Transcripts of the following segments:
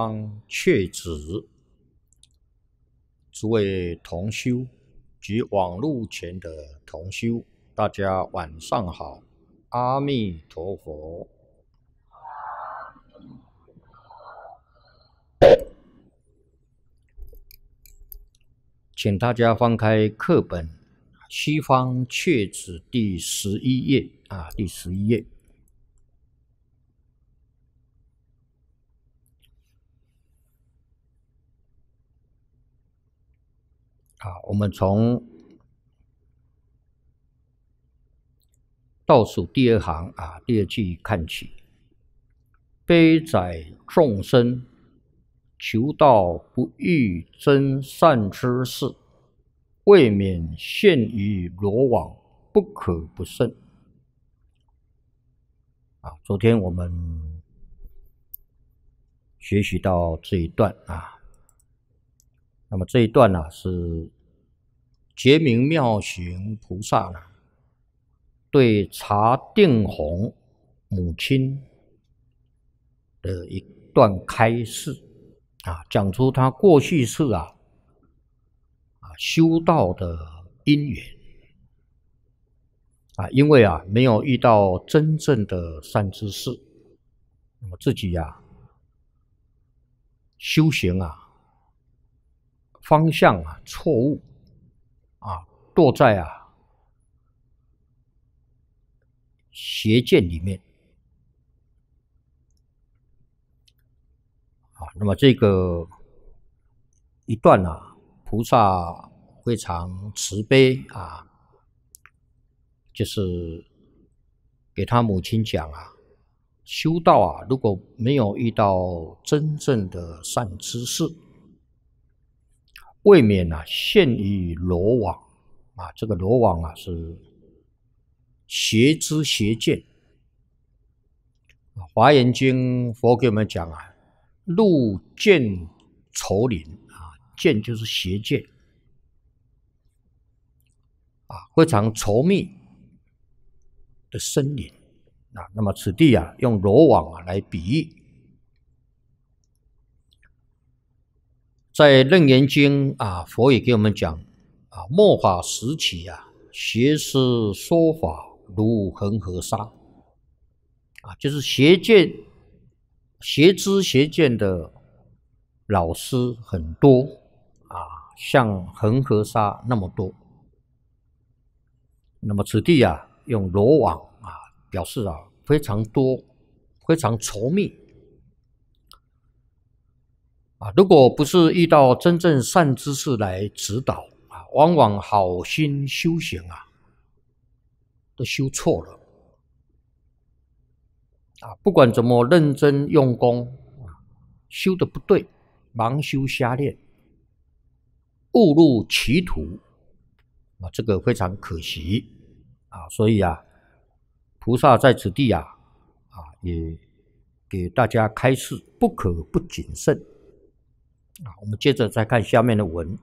方阙子，诸位同修及网路前的同修，大家晚上好，阿弥陀佛。请大家翻开课本《西方阙子》第十一页啊，第十一页。啊，我们从倒数第二行啊，第二句看起。悲哉众生，求道不欲真善之事，未免陷于罗网，不可不慎。啊，昨天我们学习到这一段啊。那么这一段呢，是觉明妙行菩萨呢，对茶定红母亲的一段开示啊，讲出他过去世啊啊修道的因缘啊，因为啊没有遇到真正的善知识，那么自己呀修行啊。方向啊，错误啊，堕在啊邪见里面啊。那么这个一段啊，菩萨非常慈悲啊，就是给他母亲讲啊，修道啊，如果没有遇到真正的善知识。未免啊陷于罗网啊，这个罗网啊是邪知邪见。华严经佛给我们讲啊，入见丛林啊，见就是邪见啊，非常稠密的森林啊。那么此地啊，用罗网啊来比喻。在《楞严经》啊，佛也给我们讲啊，末法时期啊，邪师说法如恒河沙啊，就是邪见、邪知、邪见的老师很多啊，像恒河沙那么多。那么此地啊，用罗网啊，表示啊，非常多、非常稠密。啊，如果不是遇到真正善知识来指导啊，往往好心修行啊，都修错了。啊，不管怎么认真用功啊，修的不对，盲修瞎练，误入歧途啊，这个非常可惜啊。所以啊，菩萨在此地啊，啊，也给大家开示，不可不谨慎。啊，我们接着再看下面的文。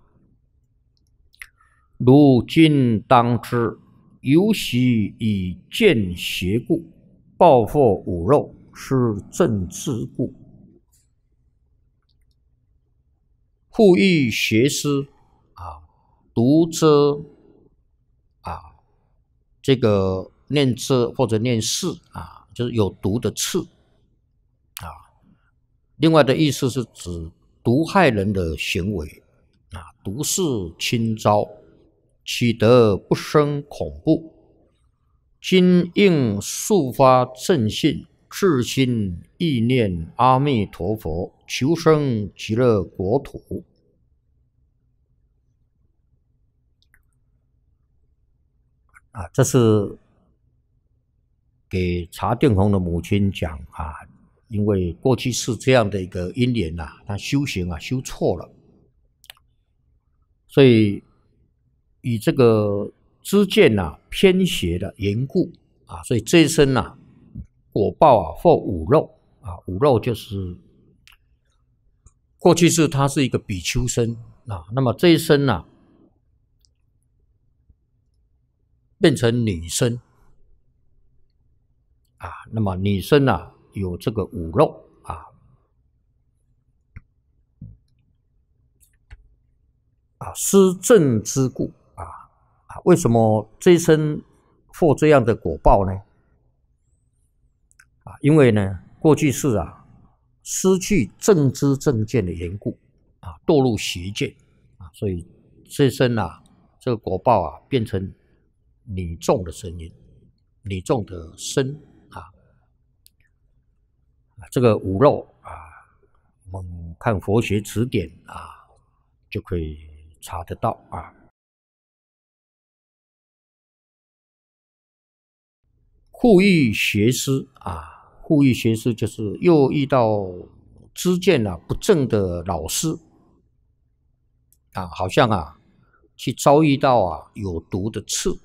如今当知，由习以见邪故，报复五肉，是正之故。复欲邪师啊，读遮啊，这个念遮或者念视啊，就是有毒的刺啊。另外的意思是指。毒害人的行为啊，毒誓侵招，岂得不生恐怖？今应速发正信，至心意念阿弥陀佛，求生极乐国土。啊，这是给查定红的母亲讲啊。因为过去是这样的一个因缘呐，他修行啊修错了，所以以这个知见呐偏邪的缘故啊，所以这一生呐果报啊或五肉啊，五肉就是过去是他是一个比丘生啊，那么这一生呐变成女生啊，那么女生呐。有这个五漏啊。啊施政之故啊为什么这一生获这样的果报呢？啊因为呢过去是啊失去政治正见的缘故啊堕入邪见啊所以这一生啊这个果报啊变成凝重的声音凝重的声这个五漏啊，我们看佛学词典啊，就可以查得到啊。故意邪师啊。故意学师就是又遇到知见啊不正的老师啊，好像啊去遭遇到啊有毒的刺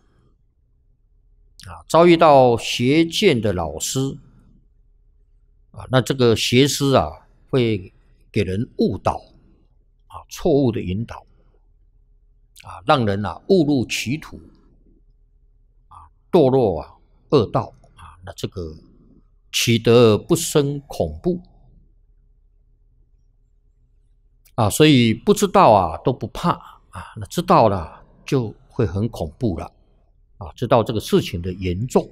啊，遭遇到邪见的老师啊，那这个邪师啊会给人误导啊，错误的引导啊，让人啊误入歧途啊，堕落啊恶道啊，那这个。取得不生恐怖啊，所以不知道啊都不怕啊，那知道了就会很恐怖了啊，知道这个事情的严重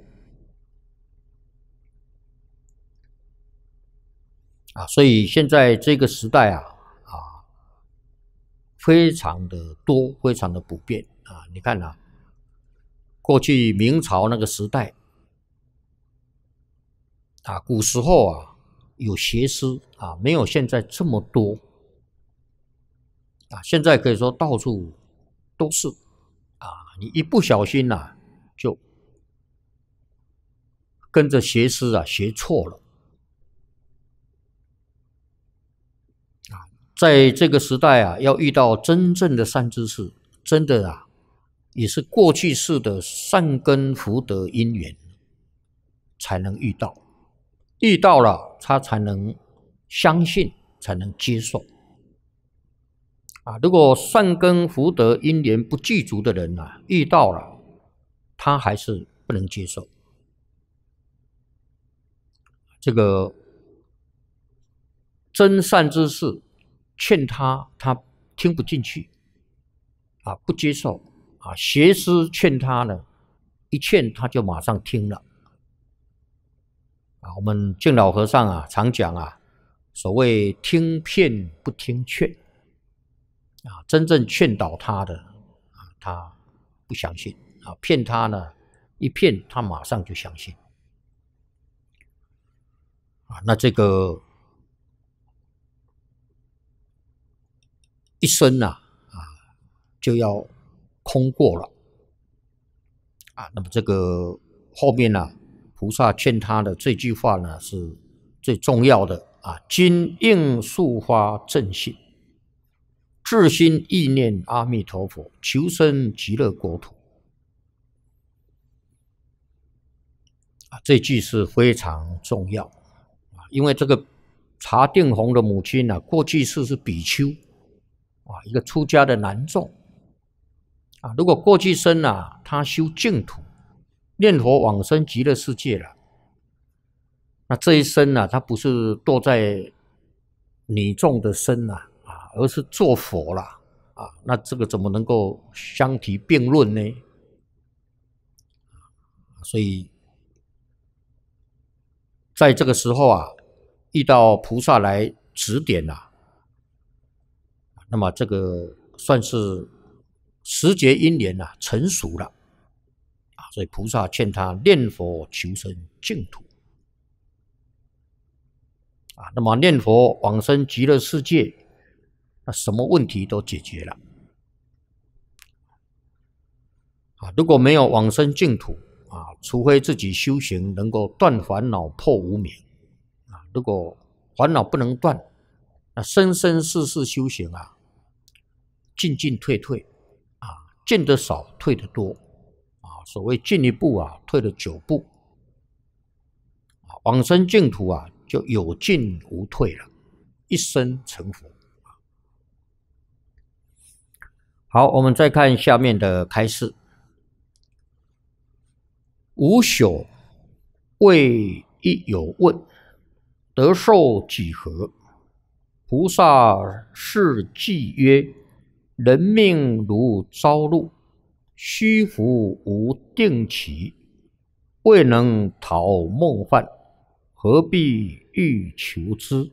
啊，所以现在这个时代啊啊，非常的多，非常的普遍啊，你看啊，过去明朝那个时代。啊，古时候啊，有邪师啊，没有现在这么多啊。现在可以说到处都是啊，你一不小心呐，就跟着邪师啊学错了啊。在这个时代啊，要遇到真正的善知识，真的啊，也是过去式的善根福德因缘才能遇到。遇到了，他才能相信，才能接受。啊，如果善根福德因缘不具足的人啊，遇到了，他还是不能接受。这个真善之事，劝他，他听不进去，啊，不接受。啊，邪师劝他呢，一劝他就马上听了。啊，我们敬老和尚啊，常讲啊，所谓听骗不听劝，啊，真正劝导他的啊，他不相信啊，骗他呢，一骗他马上就相信，啊，那这个一生呐，啊，就要空过了，啊，那么这个后面呢？菩萨劝他的这句话呢，是最重要的啊！今应速发正信，至心意念阿弥陀佛，求生极乐国土啊！这句是非常重要啊，因为这个查定红的母亲呢，过去世是比丘啊，一个出家的男众啊。如果过去生啊，他修净土。念佛往生极乐世界了，那这一生呢，他不是堕在女众的身呐，啊，而是做佛了，啊，那这个怎么能够相提并论呢？所以，在这个时候啊，遇到菩萨来指点呐，那么这个算是时节因缘呐，成熟了。啊所以菩萨劝他念佛求生净土啊，那么念佛往生极乐世界，那什么问题都解决了啊。如果没有往生净土啊，除非自己修行能够断烦恼破无明啊。如果烦恼不能断，那生生世世修行啊，进进退退啊，进的少，退的多。啊所谓进一步啊，退了九步，往生净土啊，就有进无退了，一生成佛。好，我们再看下面的开示：无朽未一有问，得受几何？菩萨是偈曰：人命如朝露，虚浮无定期，未能逃梦幻，何必欲求之？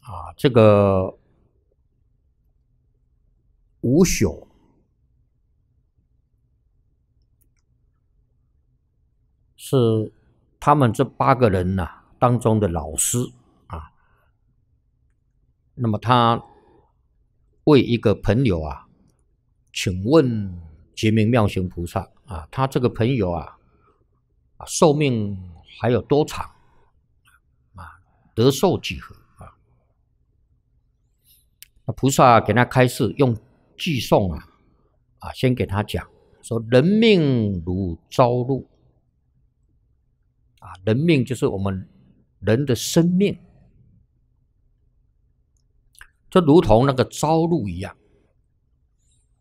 啊，这个无朽是他们这八个人呐当中的老师。那么他为一个朋友啊，请问觉明妙行菩萨啊，他这个朋友啊，啊寿命还有多长？啊，得寿几何？那菩萨给他开示，用寄送啊，啊，先给他讲说：人命如朝露，啊，人命就是我们人的生命，就如同那个朝露一样，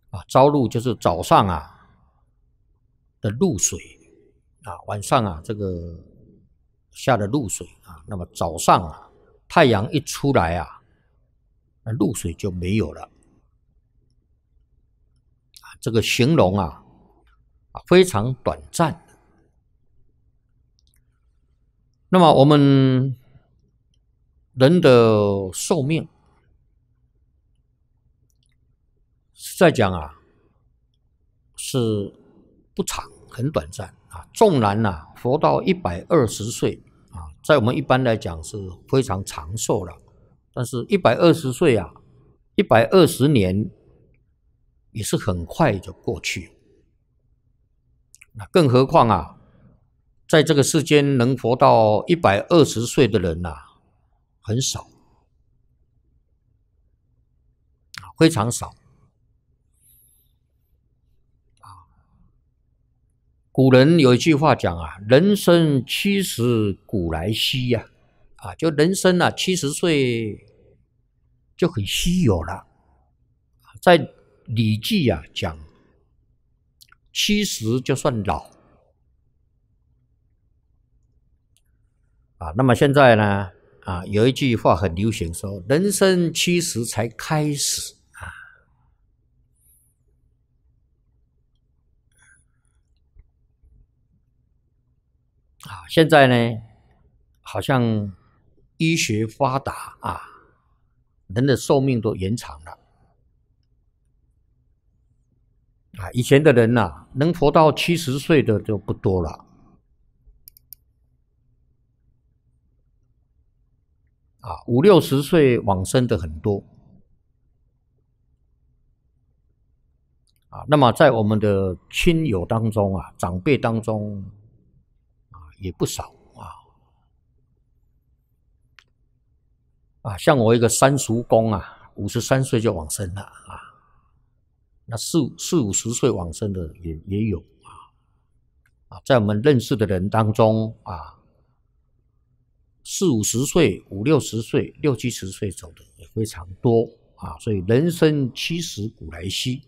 啊，朝露就是早上啊的露水，啊，晚上啊这个下的露水啊，那么早上啊太阳一出来啊。那露水就没有了啊！这个形容啊，啊非常短暂。那么我们人的寿命在讲啊，是不长，很短暂啊。纵然呐，活到一百二十岁啊，在我们一般来讲是非常长寿了。但是，一百二十岁啊，一百二十年也是很快就过去。那更何况啊，在这个世间能活到一百二十岁的人呐，很少啊，非常少古人有一句话讲啊：“人生七十古来稀呀。”啊，就人生啊，七十岁就很稀有了。在《礼记》啊讲，七十就算老。啊，那么现在呢，啊，有一句话很流行，说人生七十才开始啊。现在呢，好像。医学发达啊，人的寿命都延长了啊！以前的人呐，能活到七十岁的就不多了啊，五六十岁往生的很多啊。那么在我们的亲友当中啊，长辈当中，也不少。啊，啊像我一个三叔公啊，五十三岁就往生了啊。那四四五十岁往生的也也有啊。啊，在我们认识的人当中啊，四五十岁、五六十岁、六七十岁走的也非常多啊。所以人生七十古来稀。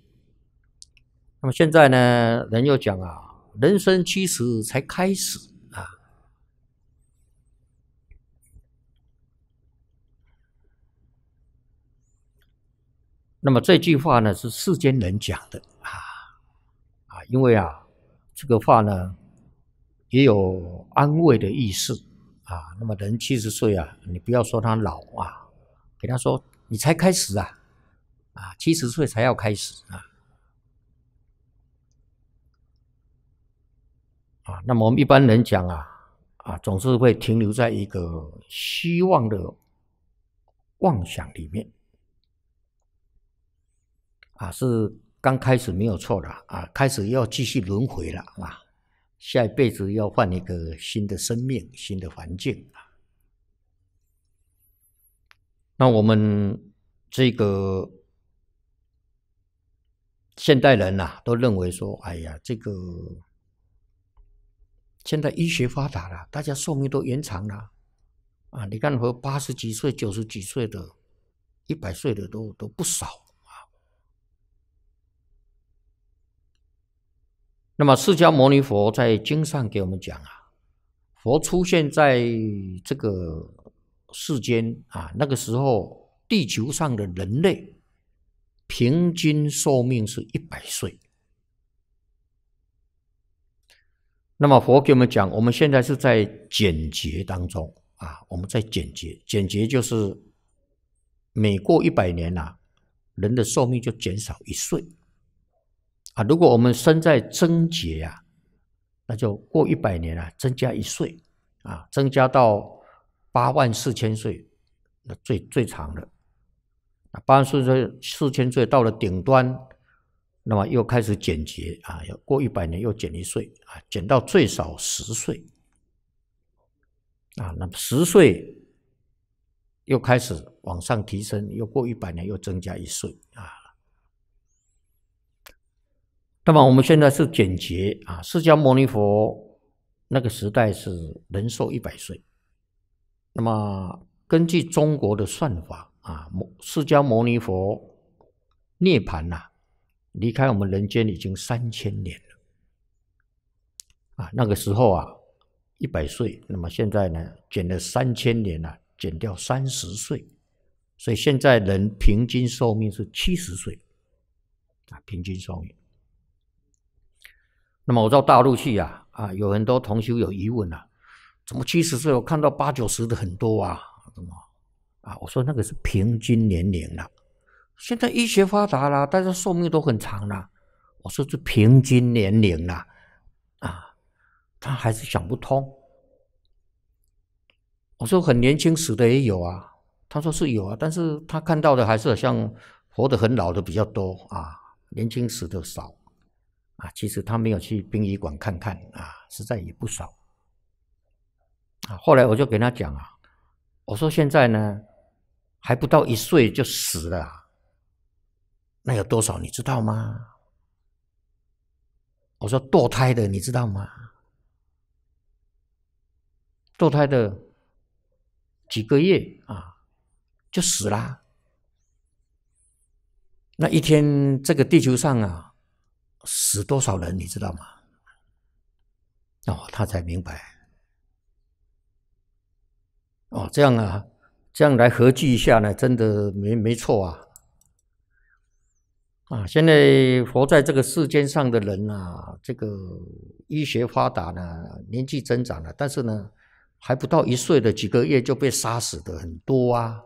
那么现在呢，人又讲啊，人生七十才开始。那么这句话呢，是世间人讲的啊啊，因为啊，这个话呢，也有安慰的意思啊。那么人七十岁啊，你不要说他老啊，给他说你才开始啊啊，七十岁才要开始啊啊。那么我们一般人讲啊啊，总是会停留在一个希望的妄想里面。啊，是刚开始没有错的啊，开始要继续轮回了啊，下一辈子要换一个新的生命、新的环境啊。那我们这个现代人呐，都认为说，哎呀，这个现在医学发达了，大家寿命都延长了啊。你看，和八十几岁、九十几岁的、一百岁的都都不少。那么，释迦牟尼佛在经上给我们讲啊，佛出现在这个世间啊，那个时候地球上的人类平均寿命是一百岁。那么佛给我们讲，我们现在是在减劫当中啊，我们在减劫，减劫就是每过一百年呐，人的寿命就减少一岁啊。如果我们生在增劫啊，那就过一百年啊，增加一岁啊，增加到八万四千岁，那最最长的啊，八万四千四千岁到了顶端。那么又开始减节啊，要过一百年又减一岁啊，减到最少十岁啊。那么十岁又开始往上提升，又过一百年又增加一岁啊。那么我们现在是简洁啊，释迦牟尼佛那个时代是人寿一百岁。那么根据中国的算法啊，释迦牟尼佛涅盘呐。离开我们人间已经三千年了，啊，那个时候啊，一百岁，那么现在呢，减了三千年了，减掉三十岁，所以现在人平均寿命是七十岁，啊，平均寿命。那么我到大陆去呀，啊，有很多同学有疑问啊，怎么七十岁？我看到八九十的很多啊，怎么？啊，我说那个是平均年龄了。现在医学发达了，大家寿命都很长了。我说这平均年龄了，啊，他还是想不通。我说很年轻死的也有啊，他说是有啊，但是他看到的还是像活得很老的比较多啊，年轻死的少啊。其实他没有去殡仪馆看看啊，实在也不少啊。后来我就跟他讲啊，我说现在呢，还不到一岁就死了。那有多少你知道吗？我说堕胎的你知道吗？堕胎的几个月啊就死了。那一天这个地球上啊死多少人你知道吗？哦，他才明白。哦，这样啊，这样来合计一下呢，真的没没错啊。啊，现在活在这个世间上的人啊，这个医学发达呢，年纪增长了，但是呢，还不到一岁的几个月就被杀死的很多啊！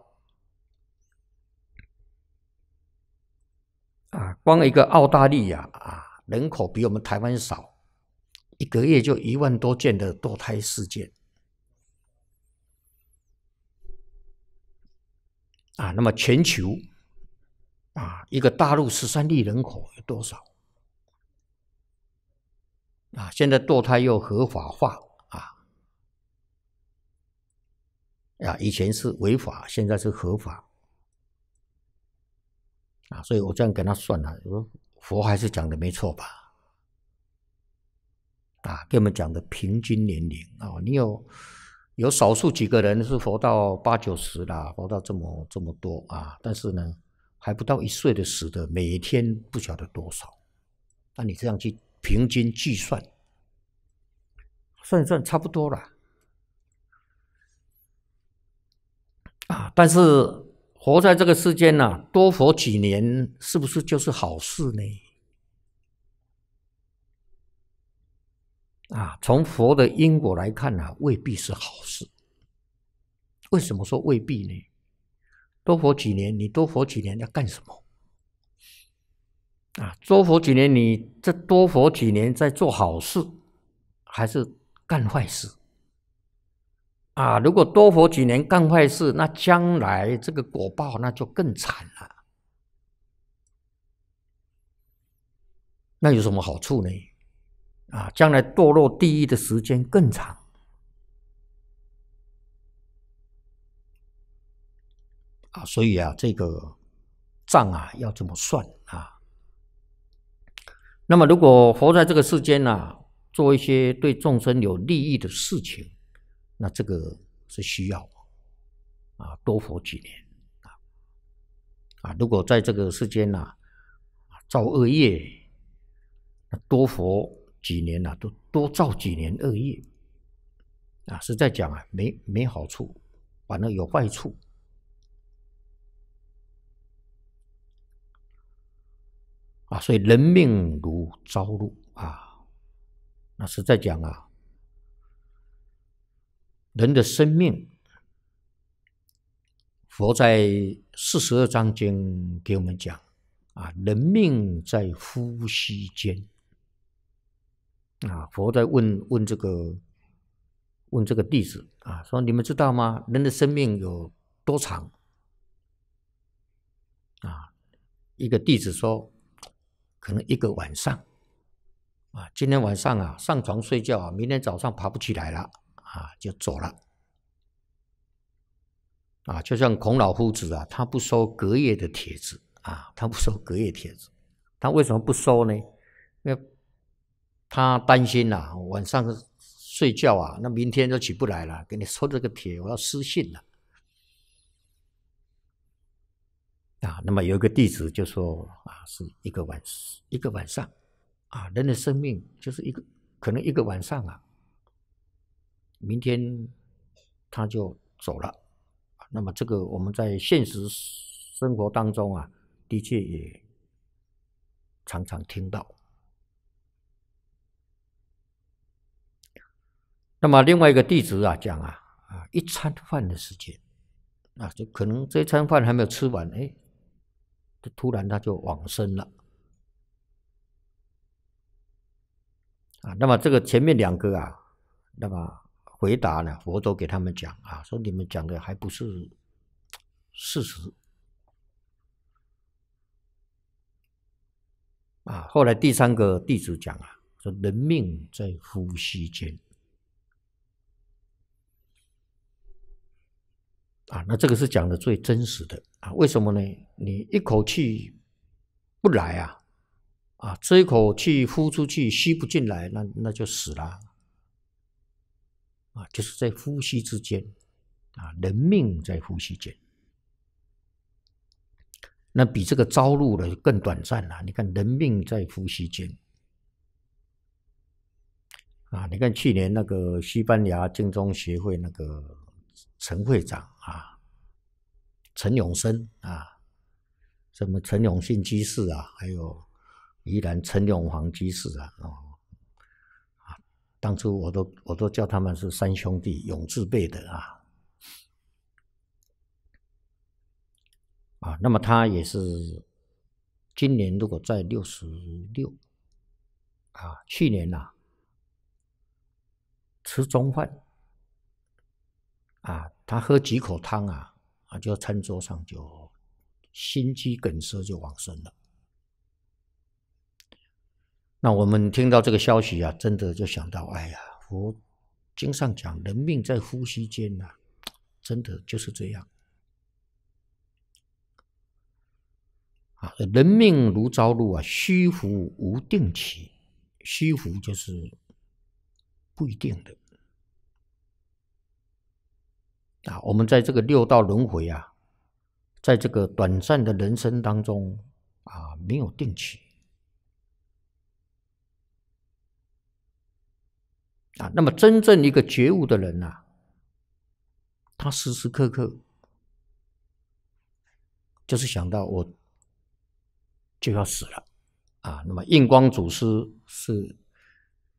啊，光一个澳大利亚啊，人口比我们台湾少，一个月就一万多件的堕胎事件啊，那么全球。啊，一个大陆十三亿人口有多少？啊，现在堕胎又合法化啊！啊，以前是违法，现在是合法啊！所以我这样跟他算了，我说佛还是讲的没错吧？啊，给我们讲的平均年龄啊，你有有少数几个人是活到八九十啦，活到这么这么多啊，但是呢？还不到一岁的死的，每天不晓得多少。那你这样去平均计算，算一算差不多了。啊，但是活在这个世间呢，多活几年，是不是就是好事呢？啊，从佛的因果来看呢，未必是好事。为什么说未必呢？多活几年，你多活几年要干什么？啊，多活几年，你这多活几年在做好事，还是干坏事？啊，如果多活几年干坏事，那将来这个果报那就更惨了。那有什么好处呢？啊，将来堕落地狱的时间更长。啊，所以啊，这个账啊要怎么算啊。那么，如果活在这个世间呢，做一些对众生有利益的事情，那这个是需要啊多活几年啊啊！如果在这个世间呐、啊、造恶业，那多活几年呐、都多造几年恶业啊，实在讲啊，没没好处，反而有坏处。啊，所以人命如朝露啊，那实在讲啊，人的生命，佛在四十二章经给我们讲啊，人命在呼吸间啊，佛在问问这个问这个弟子啊，说你们知道吗？人的生命有多长？啊，一个弟子说。可能一个晚上，啊，今天晚上啊，上床睡觉啊，明天早上爬不起来了，啊，就走了，啊，就像孔老夫子啊，他不收隔夜的帖子啊，他不收隔夜帖子，他为什么不收呢？因为他担心呐，晚上睡觉啊，那明天就起不来了，给你收这个帖，我要失信了。啊，那么有一个弟子就说啊，是一个晚一个晚上，啊，人的生命就是一个可能一个晚上啊，明天他就走了。那么这个我们在现实生活当中啊，的确也常常听到。那么另外一个弟子啊讲啊啊，一餐饭的时间啊，就可能这餐饭还没有吃完，哎。就突然他就往生了，啊，那么这个前面两个啊，那么回答呢，佛都给他们讲啊，说你们讲的还不是事实，啊，后来第三个弟子讲啊，说人命在呼吸间。啊，那这个是讲的最真实的啊？为什么呢？你一口气不来啊，啊，这一口气呼出去吸不进来，那那就死了啊！就是在呼吸之间啊，人命在呼吸间，那比这个朝露的更短暂了。你看，人命在呼吸间啊！你看去年那个西班牙竞争协会那个陈会长。啊，陈永生啊，什么陈永信居士啊，还有宜兰陈永煌居士啊，哦，当初我都我都叫他们是三兄弟永字辈的啊，啊，那么他也是今年如果在六十六，啊，去年呐吃中饭。啊，他喝几口汤啊，啊，就餐桌上就心肌梗塞就往生了。那我们听到这个消息啊，真的就想到，哎呀，佛经上讲人命在呼吸间呐，真的就是这样。啊，人命如朝露啊，虚浮无定期，虚浮就是不一定的。啊，我们在这个六道轮回啊，在这个短暂的人生当中啊，没有定期啊。那么，真正一个觉悟的人呐，他时时刻刻就是想到我就要死了啊。那么，印光祖师是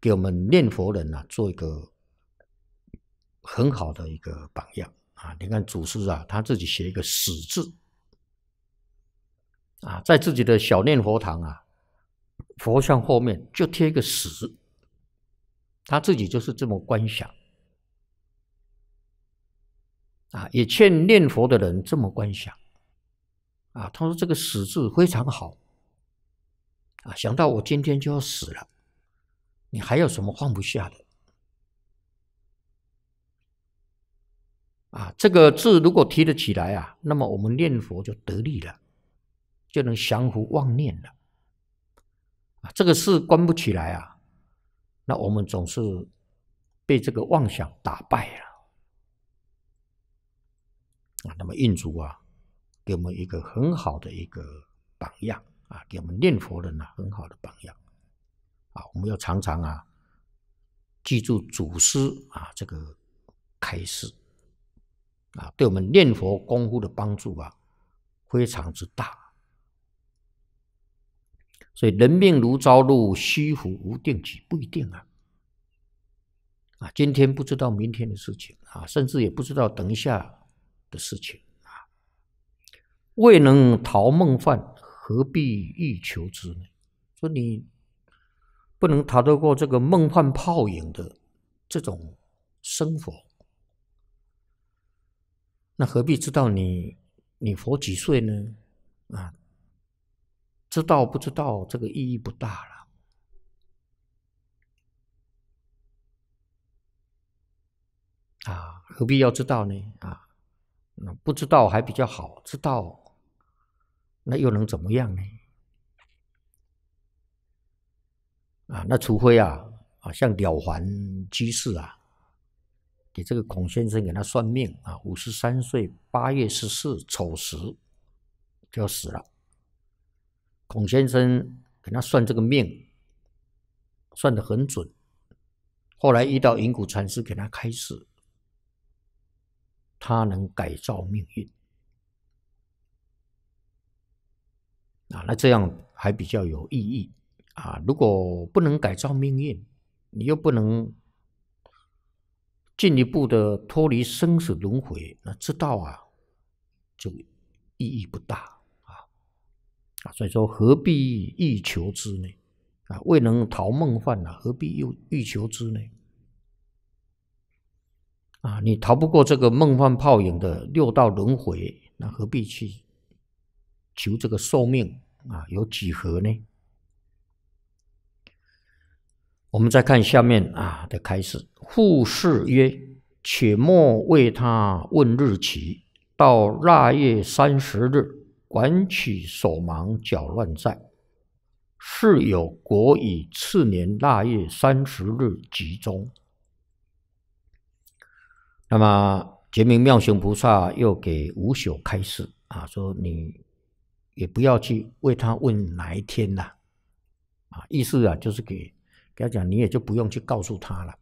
给我们念佛人呐做一个很好的一个榜样。啊，你看祖师啊，他自己写一个“死”字，啊，在自己的小念佛堂啊，佛像后面就贴一个“死”，他自己就是这么观想，啊，也劝念佛的人这么观想，啊，他说这个“死”字非常好，啊，想到我今天就要死了，你还有什么放不下的？啊，这个字如果提得起来啊，那么我们念佛就得力了，就能降伏妄念了。啊，这个事关不起来啊，那我们总是被这个妄想打败了。啊，那么印主啊，给我们一个很好的一个榜样啊，给我们念佛人呢很好的榜样。啊，我们要常常啊记住祖师啊这个开示。啊，对我们念佛功夫的帮助啊，非常之大。所以人命如朝露，虚浮无定局，不一定啊。啊，今天不知道明天的事情啊，甚至也不知道等一下的事情啊。未能逃梦幻，何必欲求之呢？说你不能逃得过这个梦幻泡影的这种生活，那何必知道你你活几岁呢？啊？知道不知道，这个意义不大了啊！何必要知道呢？啊，那不知道还比较好，知道那又能怎么样呢？啊，那除非啊啊，像了凡居士啊，给这个孔先生给他算命啊，五十三岁八月十四丑时就要死了。孔先生给他算这个命，算的很准。后来遇到银谷禅师给他开示，他能改造命运啊，那这样还比较有意义啊。如果不能改造命运，你又不能进一步的脱离生死轮回，那知道啊，就意义不大。啊，所以说何必欲求之呢？啊，未能逃梦幻啊，何必又欲求之呢？啊，你逃不过这个梦幻泡影的六道轮回，那何必去求这个寿命啊？有几何呢？我们再看下面啊的开始，护士曰：“且莫为他问日期，到腊月三十日。”管取手忙脚乱在，是有国以次年腊月三十日集中。那么觉明妙行菩萨又给吴朽开示啊，说你也不要去为他问哪一天了啊，意思啊就是给给他讲，你也就不用去告诉他了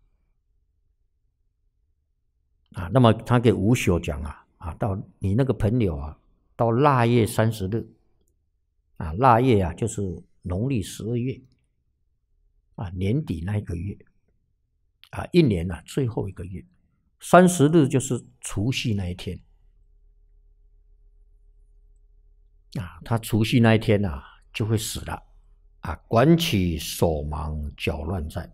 啊。那么他给吴朽讲啊啊，到你那个朋友啊。到腊月三十日，啊，腊月啊，就是农历十二月，啊，年底那一个月，啊，一年呢最后一个月，三十日就是除夕那一天，啊，他除夕那一天呐就会死了，啊，管起手忙脚乱在。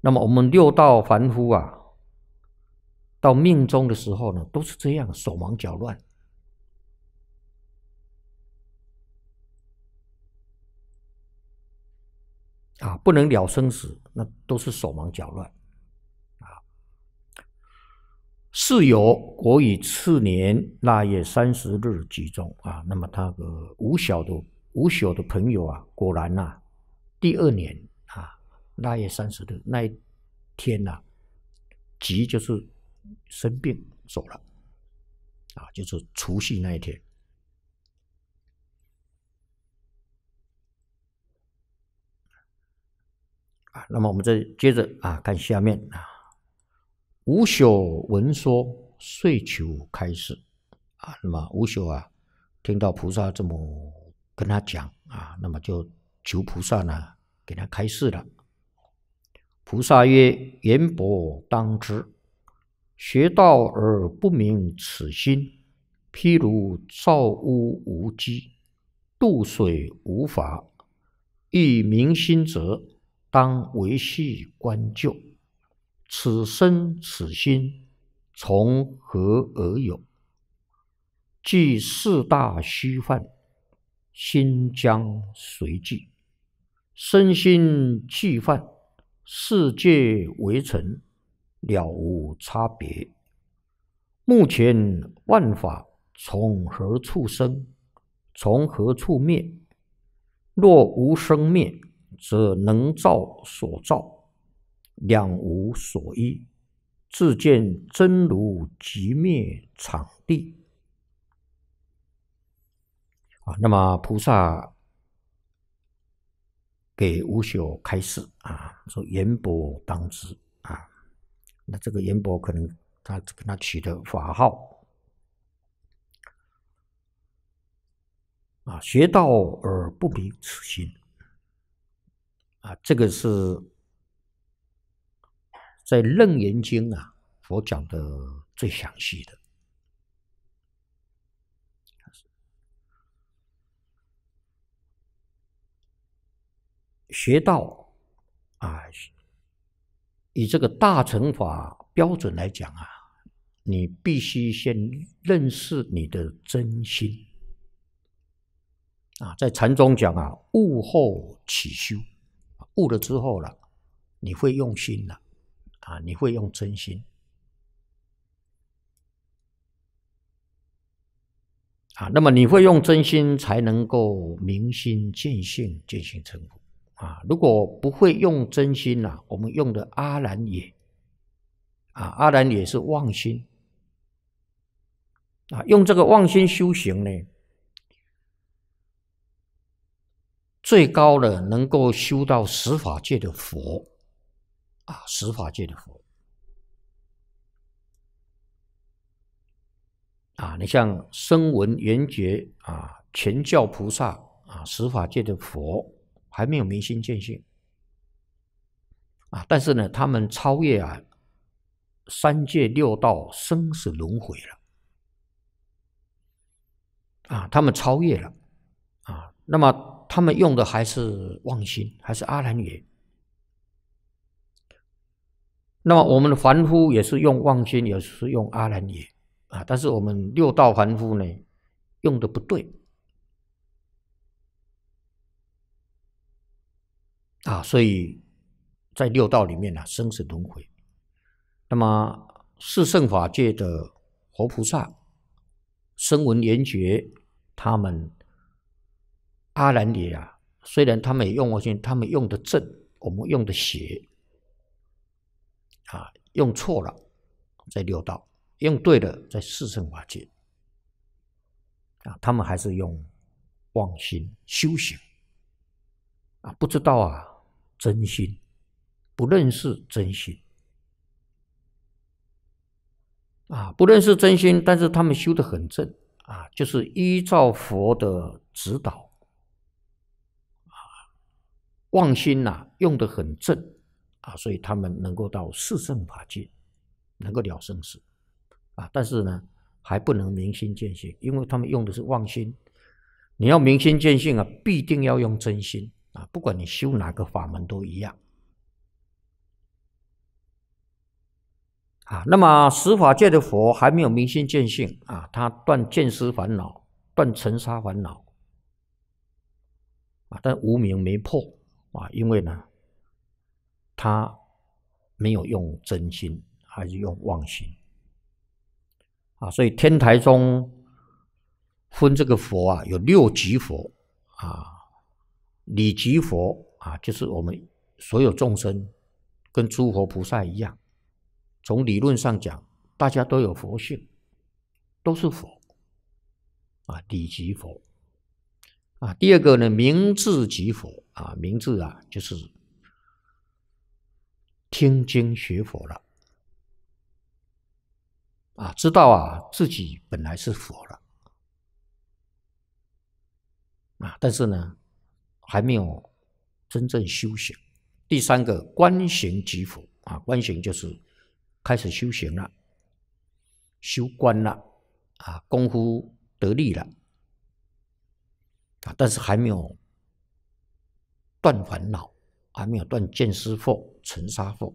那么我们六道凡夫啊，到命中的时候呢，都是这样，手忙脚乱。啊，不能了生死，那都是手忙脚乱，啊。是有国以次年腊月三十日集中啊，那么他个吴晓的吴晓的朋友啊，果然呐，第二年啊，腊月三十日那一天呐，吉就是生病走了，啊，就是除夕那一天。那么我们再接着啊看下面啊，无朽闻说，遂求开示啊。那么无朽啊，听到菩萨这么跟他讲啊，那么就求菩萨呢给他开示了。菩萨曰：“言伯当知，学道而不明此心，譬如造屋无基，渡水无法，欲明心者。”当维系观旧，此身此心从何而有？即四大虚幻，心将随寂，身心俱幻，世界为尘，了无差别。目前万法从何处生？从何处灭？若无生灭？则能造所造，两无所依，自见真如即灭场地。啊，那么菩萨给无朽开示啊，说言伯当知啊，那这个言伯可能他跟他取的法号啊，学道而不明此心，啊，这个是在《楞严经》啊，佛讲的最详细的。学道啊，以这个大乘法标准来讲啊，你必须先认识你的真心啊。在禅宗讲啊，悟后起修，悟了之后了，你会用心了啊，你会用真心啊。那么你会用真心，才能够明心见性，见性成佛。啊，如果不会用真心呐，我们用的阿兰也，啊，阿兰也是妄心，啊，用这个妄心修行呢，最高的能够修到十法界的佛，啊，十法界的佛，啊，你像声闻缘觉啊，全教菩萨啊，十法界的佛。还没有明心见性啊！但是呢，他们超越啊三界六道生死轮回了啊！他们超越了啊！那么他们用的还是妄心，还是阿兰耶？那么我们的凡夫也是用妄心，也是用阿兰耶啊！但是我们六道凡夫呢，用的不对。啊，所以在六道里面呢，生死轮回。那么四圣法界的活菩萨、声闻缘觉，他们阿兰耶啊，虽然他们也用过心，他们用的正，我们用的邪，啊，用错了在六道，用对了在四圣法界，啊，他们还是用妄心修行，啊，不知道啊。真心不认识真心啊，不认识真心，但是他们修的很正啊，就是依照佛的指导，妄心呐用的很正啊，所以他们能够到四圣法界，能够了生死啊，但是呢还不能明心见性，因为他们用的是妄心。你要明心见性啊，必定要用真心。啊，不管你修哪个法门都一样。啊，那么十法界的佛还没有明心见性啊，他断见思烦恼，断尘沙烦恼啊，但无名没破啊，因为呢，他没有用真心，还是用妄心啊，所以天台中分这个佛啊，有六级佛啊。理即佛啊，就是我们所有众生跟诸佛菩萨一样，从理论上讲，大家都有佛性，都是佛啊。理即佛啊，第二个呢，明智即佛啊，明智啊，就是听经学佛了啊，知道啊自己本来是佛了啊，但是呢。还没有真正修行。第三个观行即佛啊，观行就是开始修行了，修观了啊，功夫得力了啊，但是还没有断烦恼，还没有断见思惑、尘沙惑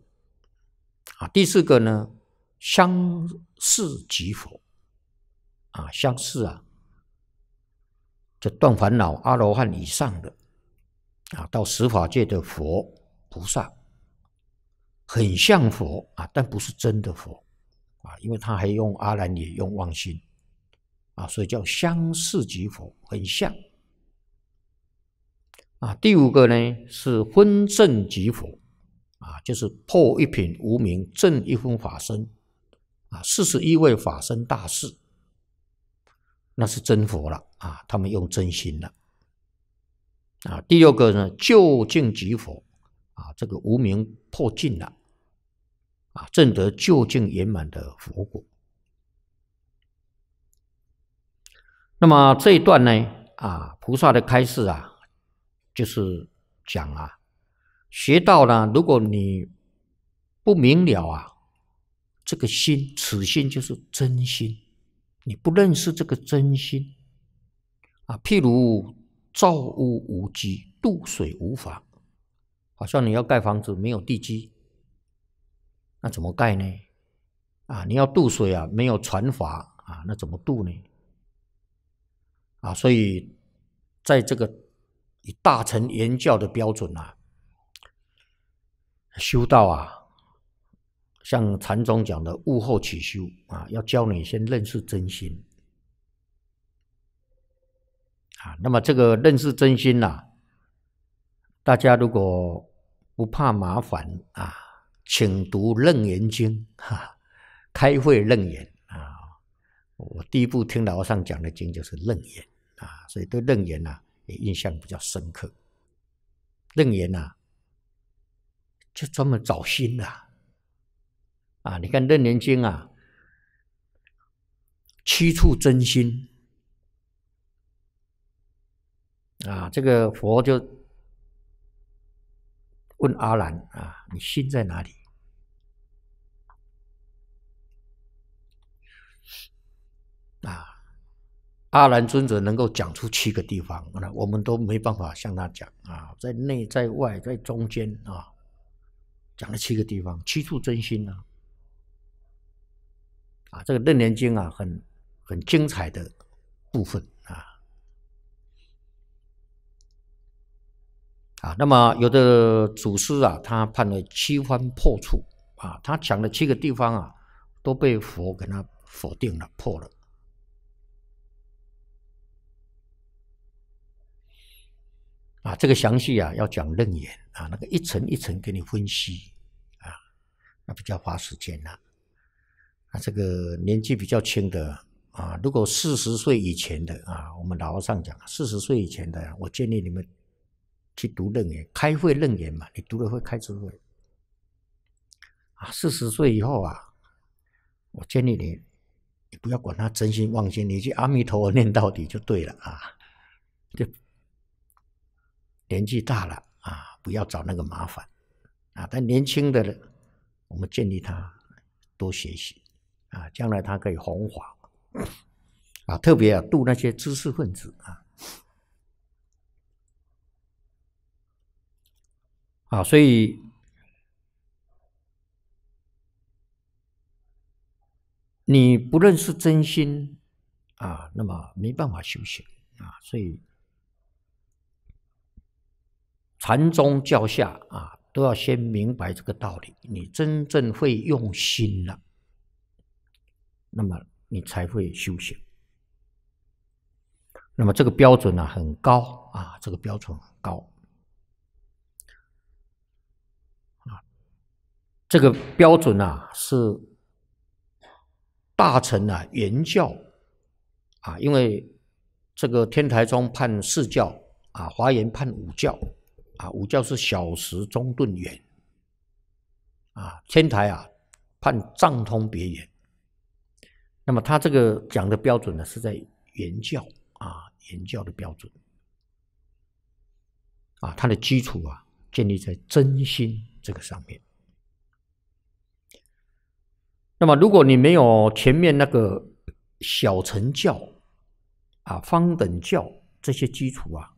啊。第四个呢，相似即佛啊，相似啊，这断烦恼阿罗汉以上的。啊，到十法界的佛菩萨很像佛啊，但不是真的佛啊，因为他还用阿兰也用妄心啊，所以叫相似即佛，很像啊。第五个呢是分正即佛啊，就是破一品无名，正一分法身啊，四十一位法身大士，那是真佛了啊，他们用真心了。啊，第六个呢，就近即佛啊，这个无名破尽了啊，证得究竟圆满的佛果。那么这一段呢，啊，菩萨的开示啊，就是讲啊，学道呢，如果你不明了啊，这个心，此心就是真心，你不认识这个真心啊，譬如造屋无基，渡水无法，好像你要盖房子没有地基，那怎么盖呢？啊，你要渡水啊，没有船筏啊，那怎么渡呢？啊，所以在这个以大乘言教的标准啊，修道啊，像禅宗讲的“悟后起修”啊，要教你先认识真心啊。那么这个认识真心呐，大家如果不怕麻烦啊，请读《楞严经》哈。开会楞严啊！我第一部听老和尚讲的经就是楞严啊，所以对楞严呐也印象比较深刻。楞严呐，就专门找心的啊！你看楞严经啊，七处真心啊，这个佛就问阿难啊：“你心在哪里？”啊，阿兰尊者能够讲出七个地方，那我们都没办法向他讲啊，在内在外在中间啊，讲了七个地方，七处真心呢。啊，这个《楞严经》啊，很很精彩的部分啊。啊，那么有的祖师啊，他判了七番破处啊，他讲的七个地方啊，都被佛给他否定了，破了。啊，这个详细啊，要讲楞严啊，那个一层一层给你分析啊，那比较花时间了。啊，这个年纪比较轻的啊，如果四十岁以前的啊，我们老和尚讲，四十岁以前的，我建议你们去读楞严，开会楞严嘛，你读了会开智慧。啊，四十岁以后啊，我建议你，你不要管他真心妄心，你去阿弥陀佛念到底就对了啊，就。年纪大了啊，不要找那个麻烦啊！但年轻的，我们建议他多学习啊，将来他可以弘法啊，特别啊，度那些知识分子啊啊，所以你不认识真心啊，那么没办法修行啊，所以。禅宗教下啊，都要先明白这个道理。你真正会用心了，那么你才会修行。那么这个标准呢很高啊，这个标准很高啊。这个标准啊是大乘啊原教啊，因为这个天台宗判四教啊，华严判五教。啊，五教是小时中顿圆，啊，天台啊判藏通别圆。那么他这个讲的标准呢，是在原教啊，原教的标准，啊，它的基础啊建立在真心这个上面。那么如果你没有前面那个小乘教啊、方等教这些基础啊，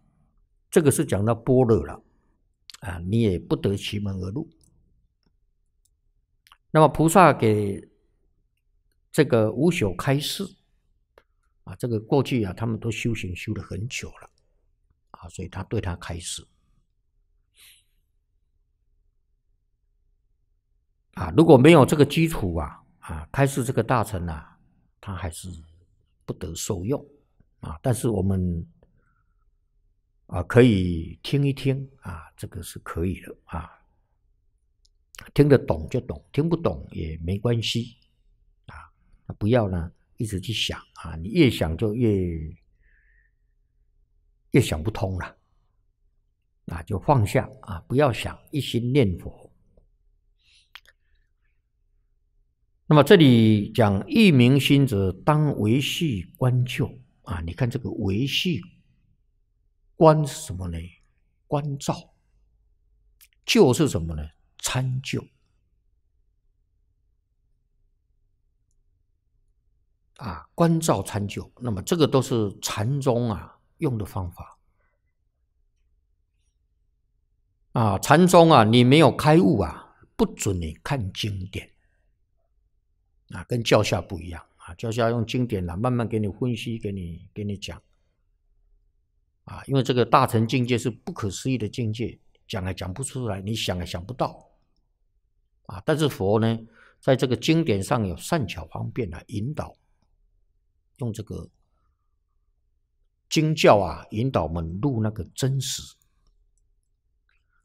这个是讲到般若了。啊，你也不得其门而入。那么菩萨给这个无朽开示啊，这个过去啊，他们都修行修了很久了啊，所以他对他开示啊，如果没有这个基础啊啊，开示这个大臣啊，他还是不得受用啊。但是我们。啊，可以听一听啊，这个是可以的啊，听得懂就懂，听不懂也没关系啊。不要呢一直去想啊，你越想就越越想不通了，啊就放下啊，不要想，一心念佛。那么这里讲一明心者，当维系观旧啊，你看这个维系。观是什么呢？观照。就是什么呢？参救。啊，观照参究，那么这个都是禅宗啊用的方法。啊，禅宗啊，你没有开悟啊，不准你看经典。啊，跟教下不一样啊，教下用经典啊，慢慢给你分析，给你给你讲。啊，因为这个大乘境界是不可思议的境界，讲也讲不出来，你想也想不到。啊，但是佛呢，在这个经典上有善巧方便来引导。用这个经教啊，引导我们入那个真实。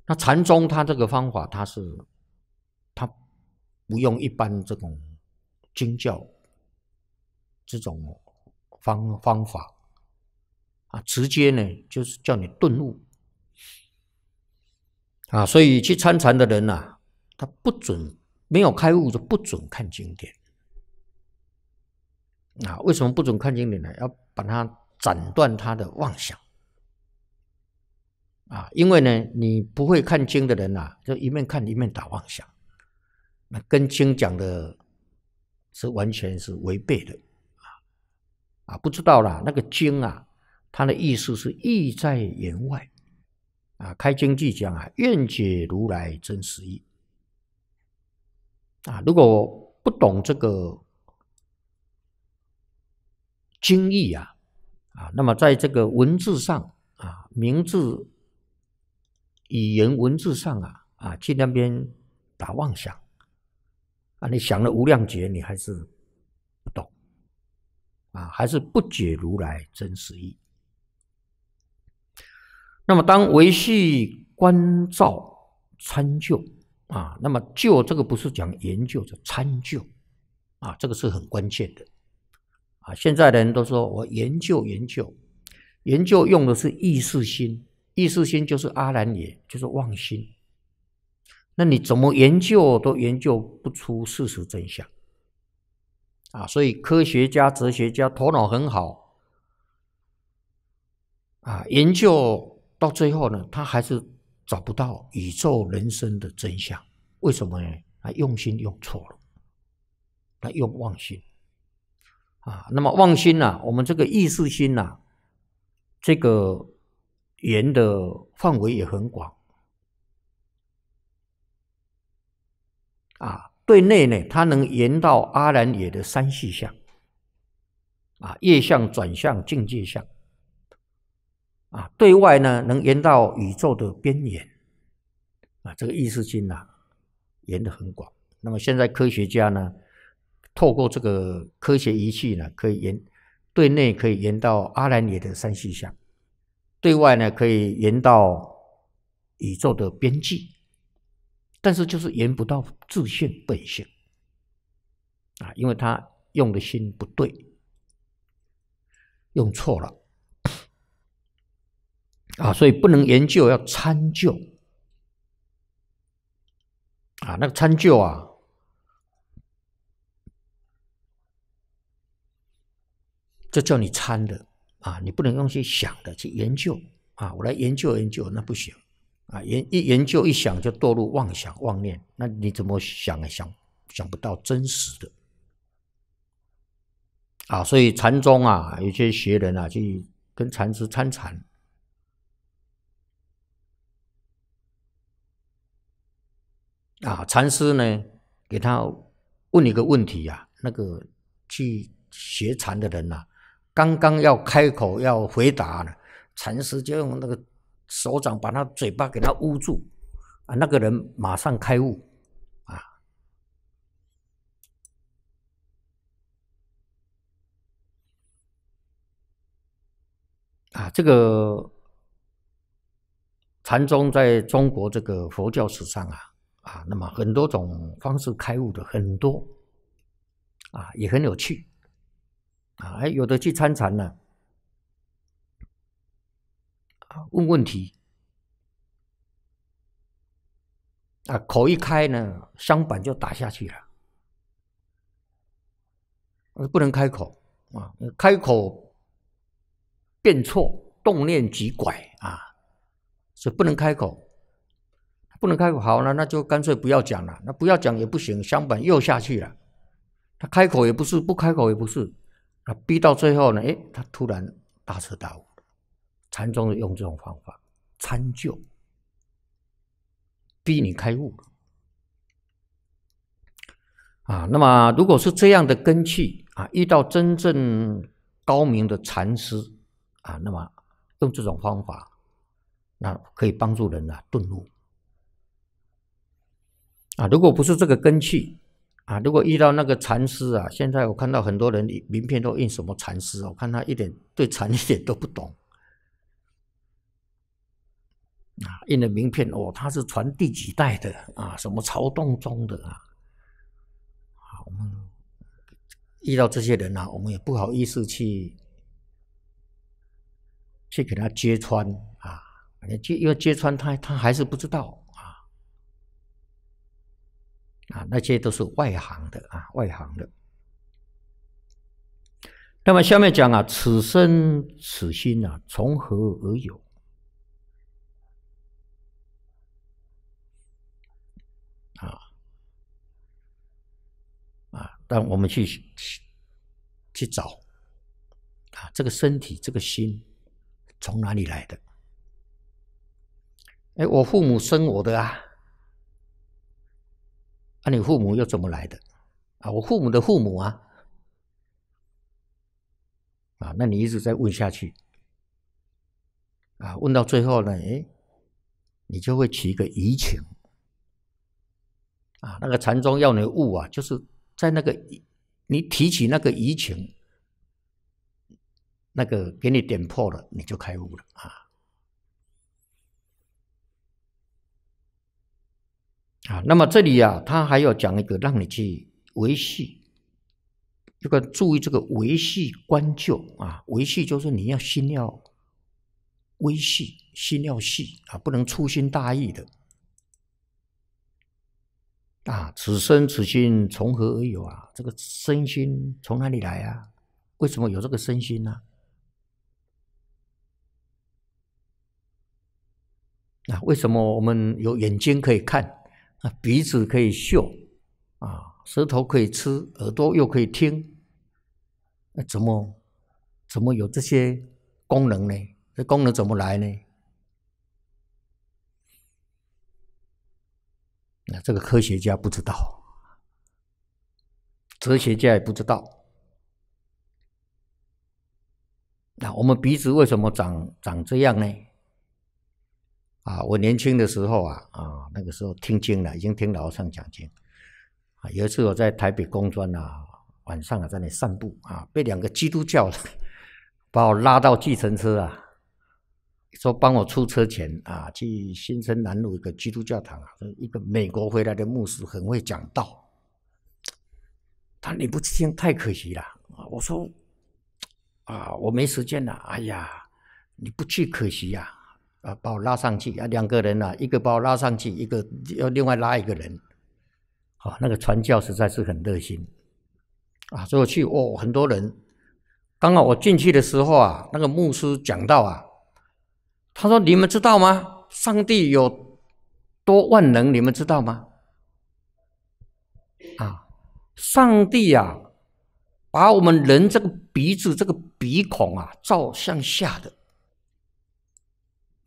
那禅宗他这个方法，他是他不用一般这种经教这种方方法啊，直接呢就是叫你顿悟啊。所以去参禅的人呐，他不准没有开悟就不准看经典。啊，为什么不准看经典呢？要把它斩断他的妄想啊！因为呢，你不会看经的人呐，就一面看一面打妄想，那跟经讲的是完全是违背的啊！啊，不知道啦，那个经啊，它的意思是意在言外啊。开经记讲啊，愿解如来真实意啊。如果不懂这个。经义啊，啊，那么在这个文字上啊，名字、语言文字上啊，啊，去那边打妄想啊，你想了无量劫，你还是不懂啊，还是不解如来真实意。那么当维系关照参究啊，那么就这个不是讲研究，是参究啊，这个是很关键的。啊，现在的人都说我研究研究，研究用的是意识心，意识心就是阿兰也，就是妄心。那你怎么研究都研究不出事实真相啊！所以科学家、哲学家头脑很好啊，研究到最后呢，他还是找不到宇宙人生的真相。为什么呢？他用心用错了，他用妄心。啊，那么妄心呐，我们这个意识心呐，这个言的范围也很广。啊，对内呢，它能言到阿兰也的三细相，啊，业相、转向、境界相。啊，对外呢，能延到宇宙的边缘。啊，这个意识心呐，延的很广。那么现在科学家呢？透过这个科学仪器呢，可以延对内可以延到阿兰耶的三细相，对外呢可以延到宇宙的边际，但是就是延不到自性本性啊，因为他用的心不对，用错了啊，所以不能研究，要参究啊，那个参究啊。这叫你参的啊！你不能用去想的去研究啊！我来研究研究，那不行啊！研一研究一想就堕入妄想妄念，那你怎么想啊？想想不到真实的啊！所以禅宗啊，有些学人啊，去跟禅师参禅啊，禅师呢给他问一个问题呀，那个去学禅的人呐。刚刚要开口要回答呢，禅师就用那个手掌把他嘴巴给他捂住，啊，那个人马上开悟，啊，啊，这个禅宗在中国这个佛教史上啊，啊，那么很多种方式开悟的很多，啊，也很有趣。啊，有的去参禅呢，啊，问问题，啊，口一开呢，香板就打下去了，不能开口啊，开口变错，动念即拐啊，所以不能开口，不能开口。好了，那就干脆不要讲了。那不要讲也不行，相反又下去了。他开口也不是，不开口也不是，啊，逼到最后呢，哎，他突然大彻大悟。禅宗用这种方法参就，逼你开悟啊。那么如果是这样的根器啊，遇到真正高明的禅师啊，那么用这种方法。那可以帮助人啊顿悟啊！如果不是这个根器啊，如果遇到那个禅师啊，现在我看到很多人名片都印什么禅师，我看他一点对禅一点都不懂啊，印的名片哦，他是传第几代的啊？什么曹洞宗的啊？好，我们遇到这些人啊，我们也不好意思去去给他揭穿啊。揭因为揭穿他，他还是不知道啊，那些都是外行的啊，外行的。那么下面讲啊，此身此心啊，从何而有？啊啊，但我们去去找啊，这个身体，这个心从哪里来的？哎，我父母生我的啊，啊，你父母又怎么来的？啊，我父母的父母啊，啊，那你一直在问下去，啊，问到最后呢，哎，你就会起一个疑情，啊，那个禅宗要你悟啊，就是在那个你提起那个疑情，那个给你点破了，你就开悟了啊。啊，那么这里啊，他还要讲一个，让你去维系，这个注意这个维系关旧啊，维系就是你要心要微细，心要细啊，不能粗心大意的。啊，此生此心从何而有啊？这个身心从哪里来啊？为什么有这个身心呢？啊，为什么我们有眼睛可以看？啊，鼻子可以嗅，啊，舌头可以吃，耳朵又可以听，那怎么怎么有这些功能呢？这功能怎么来呢？那这个科学家不知道，哲学家也不知道。那我们鼻子为什么长长这样呢？啊，我年轻的时候啊，啊，那个时候听经了，已经听老和尚讲经。啊，有一次我在台北公专啊，晚上啊在那散步啊，被两个基督教把我拉到计程车啊，说帮我出车钱啊，去新生南路一个基督教堂啊，一个美国回来的牧师很会讲道。他你不听太可惜了啊！我说啊，我没时间了。哎呀，你不去可惜呀。啊把我拉上去啊！两个人啊，一个把我拉上去，一个要另外拉一个人。好，那个传教实在是很热心啊！所以去哦，很多人。刚好我进去的时候啊，那个牧师讲到啊，他说：“你们知道吗？上帝有多万能？你们知道吗？啊，上帝啊，把我们人这个鼻子这个鼻孔啊，照向下的。”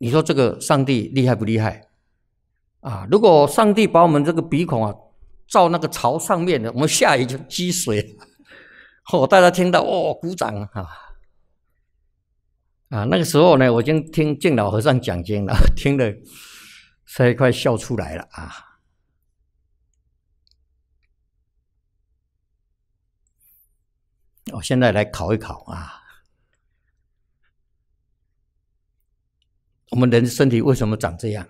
你说这个上帝厉害不厉害？啊，如果上帝把我们这个鼻孔啊照那个朝上面的，我们下一就积水。哦，大家听到哦，鼓掌啊！啊，那个时候呢，我已经听敬老和尚讲经了，听得才快笑出来了啊！我现在来考一考啊。我们人身体为什么长这样？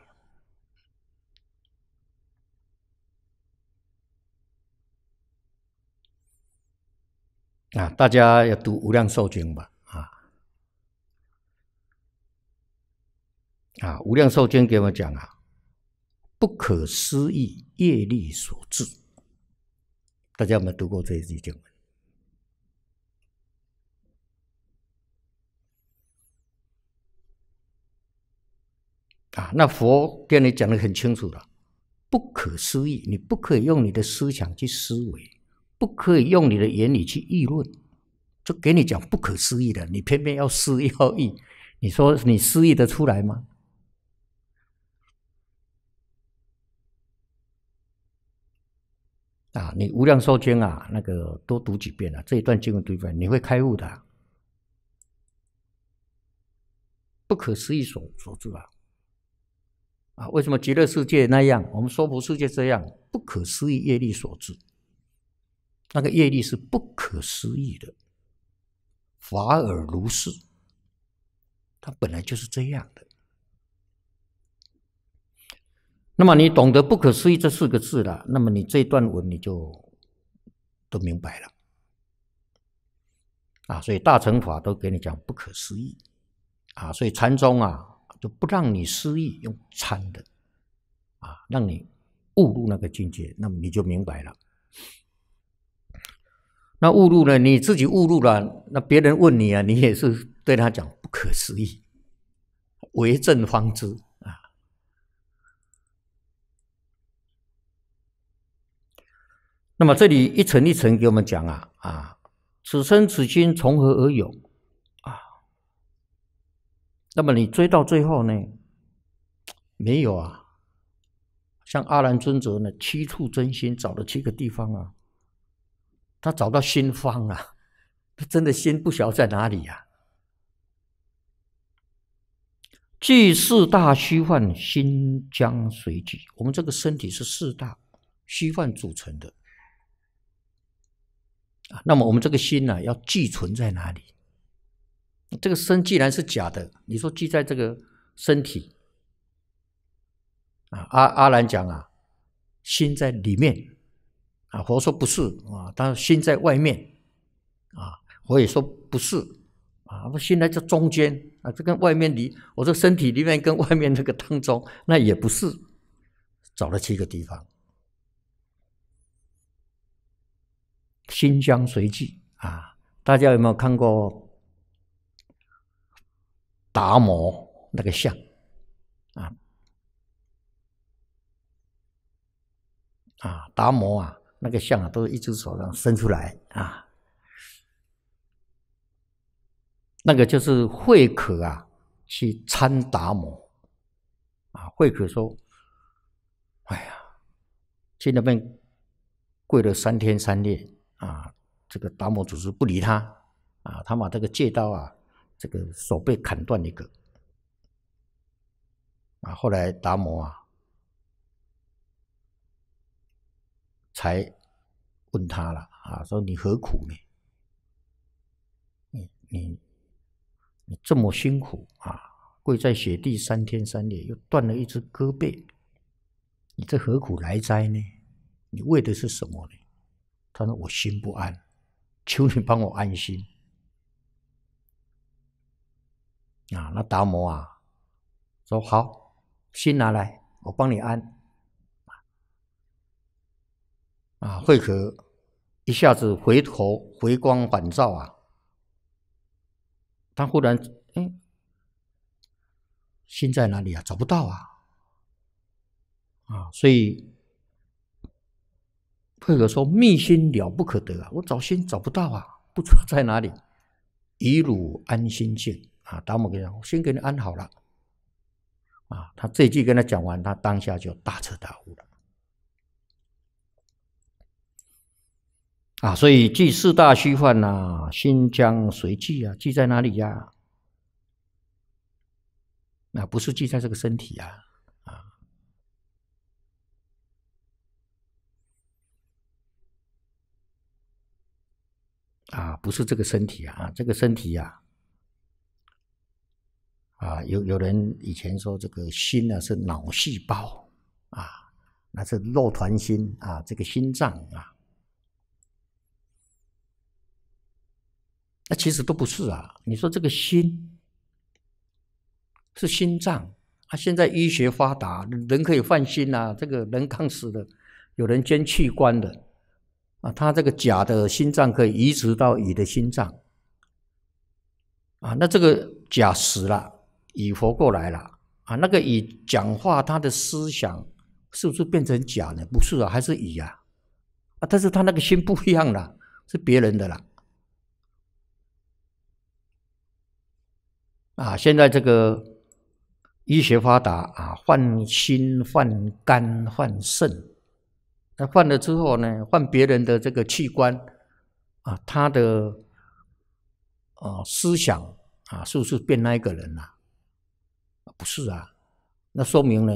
啊，大家要读《无量寿经》吧？啊，啊，《无量寿经》给我们讲啊，不可思议业力所致。大家有没有读过这一句经文？啊，那佛跟你讲的很清楚了，不可思议，你不可以用你的思想去思维，不可以用你的言语去议论，就给你讲不可思议的，你偏偏要思要议，你说你思议的出来吗？啊，你无量寿经啊，那个多读几遍啊，这一段经文读一遍，你会开悟的。不可思议所所致啊！啊，为什么极乐世界那样，我们娑婆世界这样？不可思议业力所致。那个业力是不可思议的，法尔如是，它本来就是这样的。那么你懂得“不可思议”这四个字了，那么你这段文你就都明白了。啊，所以大乘法都给你讲不可思议。啊，所以禅宗啊，就不让你失意，用参的，啊，让你误入那个境界，那么你就明白了。那误入呢，你自己误入了，那别人问你啊，你也是对他讲不可思议，为正方知啊。那么这里一层一层给我们讲啊啊，此生此心从何而有？那么你追到最后呢？没有啊。像阿兰尊者呢，七处真心找了七个地方啊，他找到心方啊，他真的心不晓在哪里呀？即四大虚幻，心将随聚。我们这个身体是四大虚幻组成的。那么我们这个心呢，要寄存在哪里？这个身既然是假的，你说记在这个身体啊？阿阿兰讲啊，心在里面啊，佛说不是啊，他心在外面啊，我也说不是啊，我心在这中间啊，这跟外面离，我这身体里面跟外面那个当中，那也不是，找了七个地方，心将随记啊，大家有没有看过？达摩那个像，啊。啊，达摩啊，那个像啊，都是一只手上伸出来啊，那个就是慧可啊，去参达摩啊，慧可说：“哎呀，去那边跪了三天三夜啊，这个达摩祖师不理他啊，他把这个戒刀啊。”这个手被砍断一个啊，后来达摩啊，才问他了啊，说你何苦呢？你你你这么辛苦啊，跪在雪地三天三夜，又断了一只胳膊，你这何苦来哉呢？你为的是什么呢？他说：“我心不安，求你帮我安心。”啊，那达摩啊，说好，心拿来，我帮你安。啊，慧可一下子回头回光返照啊，他忽然哎，心在哪里啊？找不到啊！啊，所以慧可说：“密心了不可得啊，我找心找不到啊，不知道在哪里。”以汝安心静。啊，达摩跟他讲：“先给你安好了。”啊，他这句跟他讲完，他当下就大彻大悟了。啊，所以记四大虚幻呐，心将随记啊，记在哪里呀？那不是记在这个身体呀，啊，啊，不是这个身体啊，这个身体呀。啊，有有人以前说这个心呢是脑细胞啊，那是肉团心啊，这个心脏啊，那其实都不是啊。你说这个心是心脏啊，现在医学发达，人可以换心啊，这个人刚死的，有人捐器官的啊，他这个假的心脏可以移植到乙的心脏啊，那这个假死了。乙活过来了啊，那个乙讲话他的思想是不是变成假呢？不是啊，还是乙啊，啊，但是他那个心不一样了，是别人的了。啊，现在这个医学发达啊，换心、换肝、换肾，那换了之后呢，换别人的这个器官啊，他的啊思想啊，是不是变那一个人了？不是啊，那说明呢，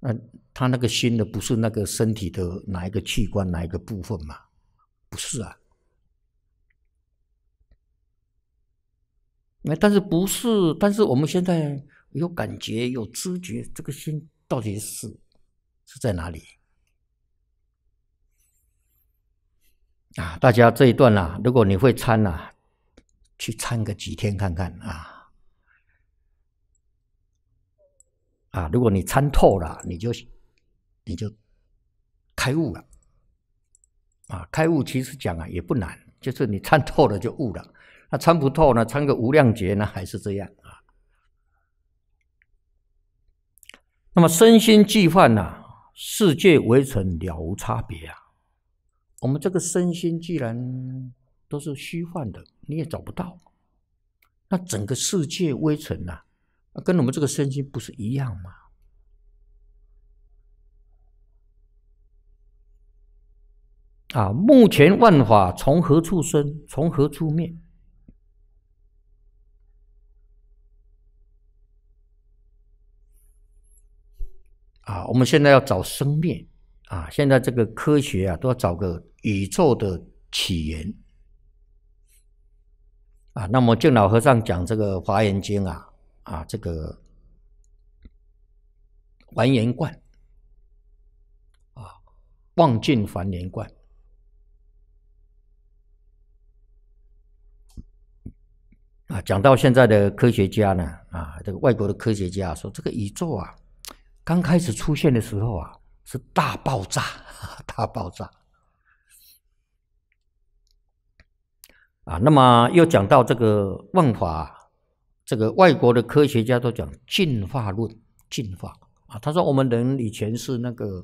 那他那个心的不是那个身体的哪一个器官哪一个部分嘛？不是啊。那但是不是？但是我们现在有感觉、有知觉，这个心到底是是在哪里？啊，大家这一段啊，如果你会参呐，去参个几天看看啊。啊，如果你参透了，你就你就开悟了。啊，开悟其实讲啊也不难，就是你参透了就悟了。那参不透呢？参个无量劫呢？还是这样啊？那么身心既幻呐，世界围城了无差别啊。我们这个身心既然都是虚幻的，你也找不到。那整个世界微尘呐，跟我们这个身心不是一样吗？啊，目前万法从何处生？从何处灭？啊，我们现在要找生灭啊！现在这个科学啊，都要找个宇宙的起源啊。那么净老和尚讲这个《华严经》啊，啊，这个完颜观啊，望尽梵连观啊，讲到现在的科学家呢，啊，这个外国的科学家说，这个宇宙啊。刚开始出现的时候啊，是大爆炸，大爆炸啊。那么又讲到这个万法，这个外国的科学家都讲进化论，进化啊。他说我们人以前是那个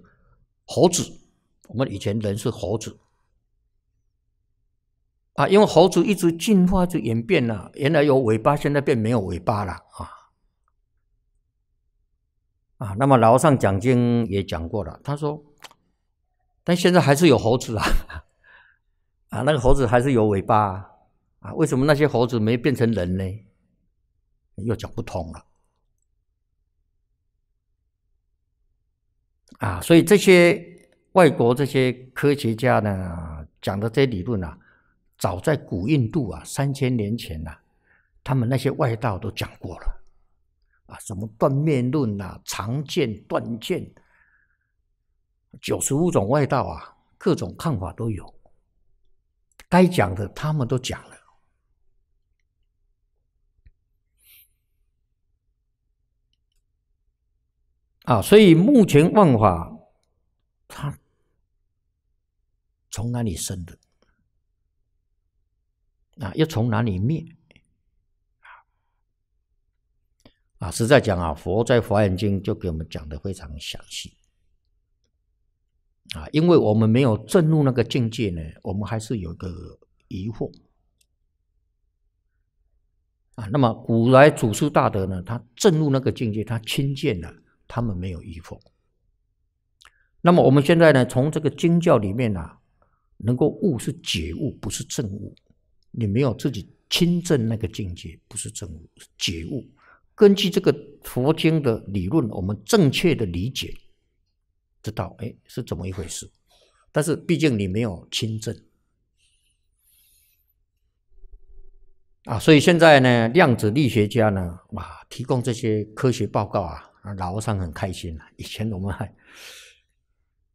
猴子，我们以前人是猴子啊，因为猴子一直进化就演变了，原来有尾巴，现在变没有尾巴了啊。啊，那么老和尚讲经也讲过了，他说，但现在还是有猴子啊，啊，那个猴子还是有尾巴啊，为什么那些猴子没变成人呢？又讲不通了，啊，所以这些外国这些科学家呢讲的这些理论啊，早在古印度啊三千年前呐，他们那些外道都讲过了。啊，什么断面论呐，长剑断剑，九十五种外道啊，各种看法都有。该讲的他们都讲了。啊，所以目前万法，它从哪里生的？啊，又从哪里灭？啊，实在讲啊，佛在《华严经》就给我们讲的非常详细啊，因为我们没有证入那个境界呢，我们还是有个疑惑啊。那么古来祖师大德呢，他证入那个境界，他亲见了，他们没有疑惑。那么我们现在呢，从这个经教里面呢，能够悟是解悟，不是证悟。你没有自己亲证那个境界，不是证悟，是解悟。根据这个佛经的理论，我们正确的理解，知道哎是怎么一回事。但是毕竟你没有亲证啊，所以现在呢，量子力学家呢，哇，提供这些科学报告啊，老和尚很开心了以前我们还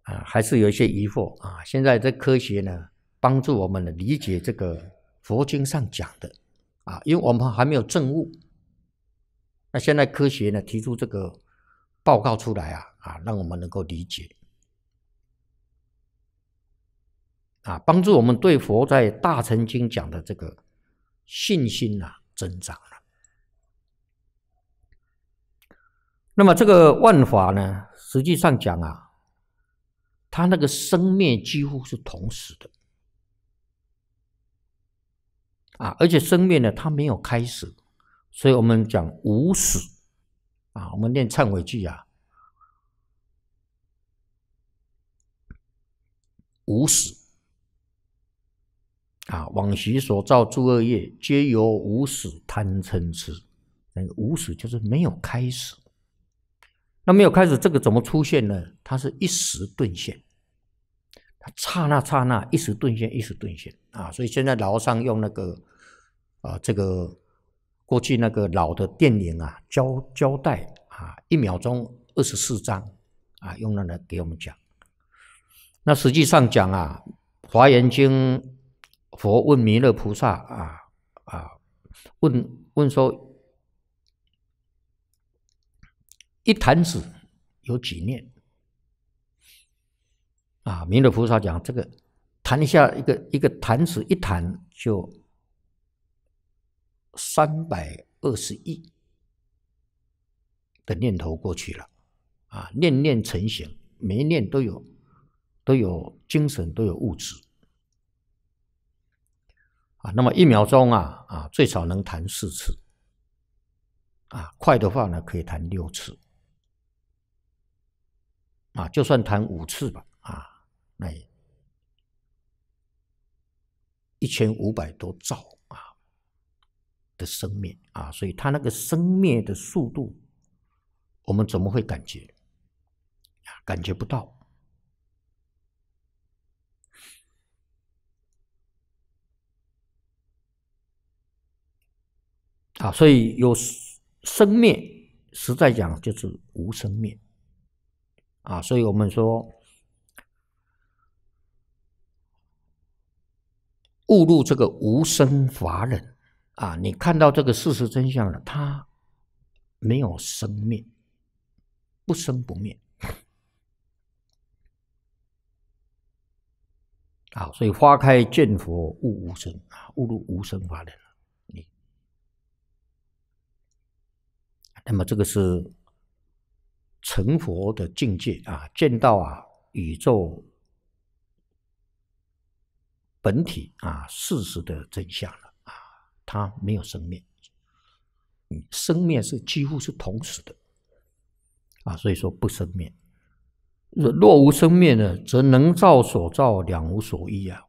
啊还是有一些疑惑啊，现在这科学呢，帮助我们理解这个佛经上讲的啊，因为我们还没有证悟。那现在科学呢提出这个报告出来啊啊，让我们能够理解啊，帮助我们对佛在大乘经讲的这个信心啊增长。那么这个万法呢，实际上讲啊，它那个生灭几乎是同时的啊，而且生灭呢，它没有开始，所以我们讲无始啊，我们念忏悔句啊，无始。啊，往昔所造诸恶业，皆由无始贪嗔痴。那个无始就是没有开始。那没有开始，这个怎么出现呢？它是一时顿现，它刹那刹那，一时顿现，一时顿现啊。所以现在老上用那个啊，这个过去那个老的电影啊，胶胶带啊，一秒钟二十四张啊，用那来给我们讲。那实际上讲啊，《华严经》。佛问弥勒菩萨啊啊，问问说，一坛子有几念？啊，弥勒菩萨讲，这个弹一下，一个一个坛子一坛就三百二十亿的念头过去了，啊，念念成形，每一念都有都有精神，都有物质。啊，那么一秒钟啊啊，最少能弹四次，啊，快的话呢可以弹六次，啊，就算弹五次吧，啊，那一千五百多兆啊的生灭啊，所以它那个生灭的速度，我们怎么会感觉？感觉不到。啊，所以有生灭，实在讲就是无生灭。啊，所以我们说误入这个无生法忍。啊，你看到这个事实真相了，它没有生灭，不生不灭。啊，所以花开见佛悟无生啊，误入无生法忍。那么这个是成佛的境界啊，见到啊宇宙本体啊事实的真相了啊，它没有生灭，生灭是几乎是同时的啊，所以说不生灭。若无生灭呢，则能造所造两无所依啊，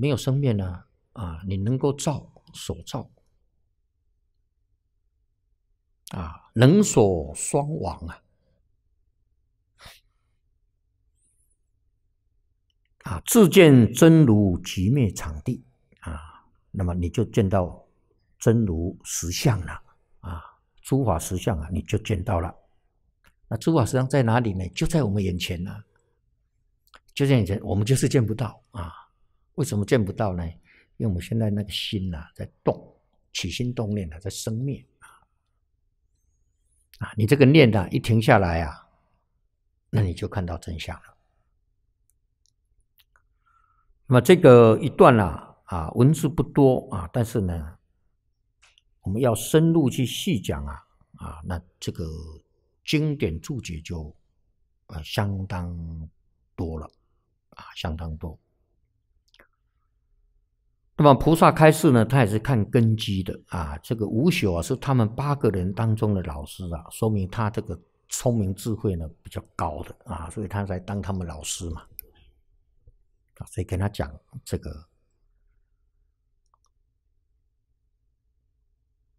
没有生灭呢啊，你能够造所造。啊，能所双亡啊！啊，自见真如即灭场地啊，那么你就见到真如实相了啊，诸法实相啊，你就见到了。那诸法实相在哪里呢？就在我们眼前呢，就在眼前，我们就是见不到啊。为什么见不到呢？因为我们现在那个心呐，在动，起心动念的在生灭。啊，你这个念呢，一停下来啊，那你就看到真相了。那么这个一段呢，啊，文字不多啊，但是呢，我们要深入去细讲啊，啊，那这个经典注解就啊相当多了，啊，相当多。那么菩萨开示呢，他也是看根基的啊。这个无朽啊，是他们八个人当中的老师啊，说明他这个聪明智慧呢比较高的啊，所以他才当他们老师嘛。啊，所以跟他讲这个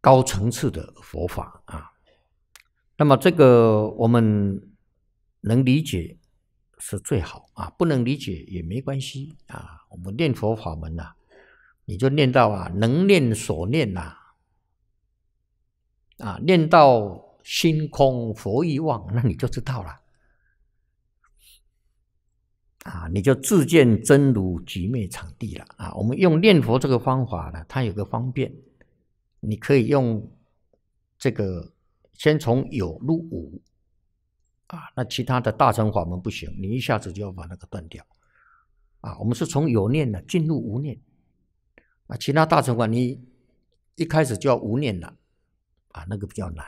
高层次的佛法啊。那么这个我们能理解是最好啊，不能理解也没关系啊。我们念佛法门呐。你就念到啊，能念所念呐，啊，念到心空佛意忘，那你就知道了，啊，你就自见真如即灭场地了啊。我们用念佛这个方法呢，它有个方便，你可以用这个先从有入无，啊，那其他的大乘法门不行，你一下子就要把那个断掉，啊，我们是从有念呢进入无念。啊，其他大乘法你一开始就要无念了，啊，那个比较难。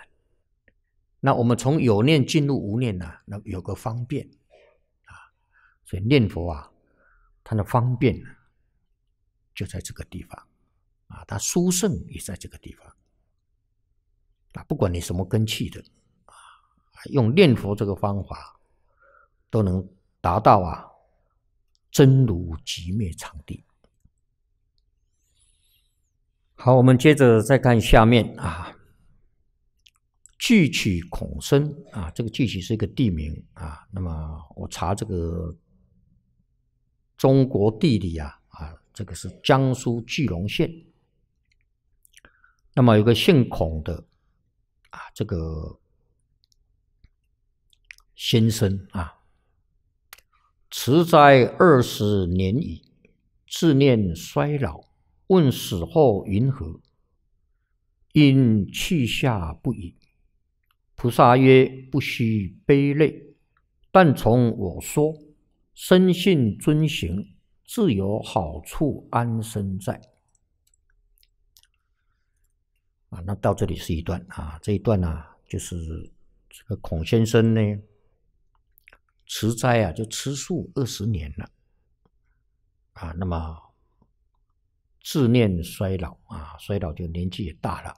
那我们从有念进入无念呢，那有个方便，所以念佛啊，它的方便呢，就在这个地方啊，它殊胜也在这个地方啊，不管你什么根器的啊，用念佛这个方法，都能达到啊，真如寂灭场地。好，我们接着再看下面啊，巨曲孔生啊，这个巨曲是一个地名啊。那么我查这个中国地理啊啊，这个是江苏句容县。那么有个姓孔的啊，这个先生啊，持斋二十年矣，自念衰老。问死后云何？因去下不已。菩萨曰：不须悲泪，但从我说，深信遵行，自有好处安身在。啊，那到这里是一段啊，这一段呢，就是这个孔先生呢，持斋啊，就吃素二十年了。啊，那么。自念衰老啊，衰老就年纪也大了。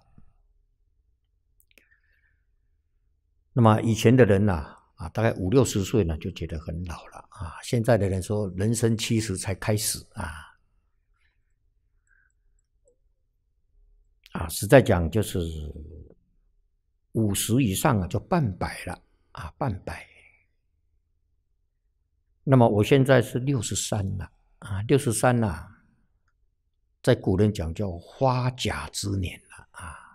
那么以前的人呐，啊大概五六十岁呢，就觉得很老了啊。现在的人说，人生七十才开始啊。啊，实在讲就是五十以上啊，就半百了啊，半百。那么我现在是六十三了啊，六十三了。在古人讲叫花甲之年了啊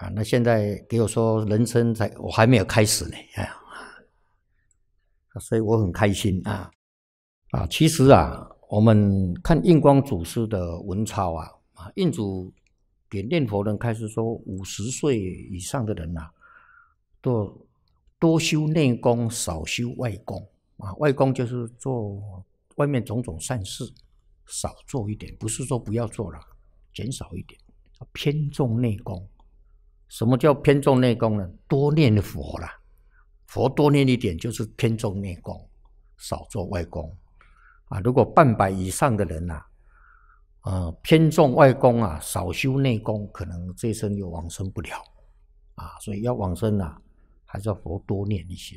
啊！那现在给我说人生才我还没有开始呢，哎呀，所以我很开心啊啊！其实啊，我们看印光祖师的文钞啊啊，印祖给念佛人开始说，五十岁以上的人呐，多多修内功，少修外功啊，外功就是做。外面种种善事少做一点，不是说不要做了，减少一点，偏重内功。什么叫偏重内功呢？多念佛啦，佛多念一点就是偏重内功，少做外功。啊，如果半百以上的人呐，呃，偏重外功啊，少修内功，可能这一生又往生不了。啊，所以要往生呐，还是要佛多念一些。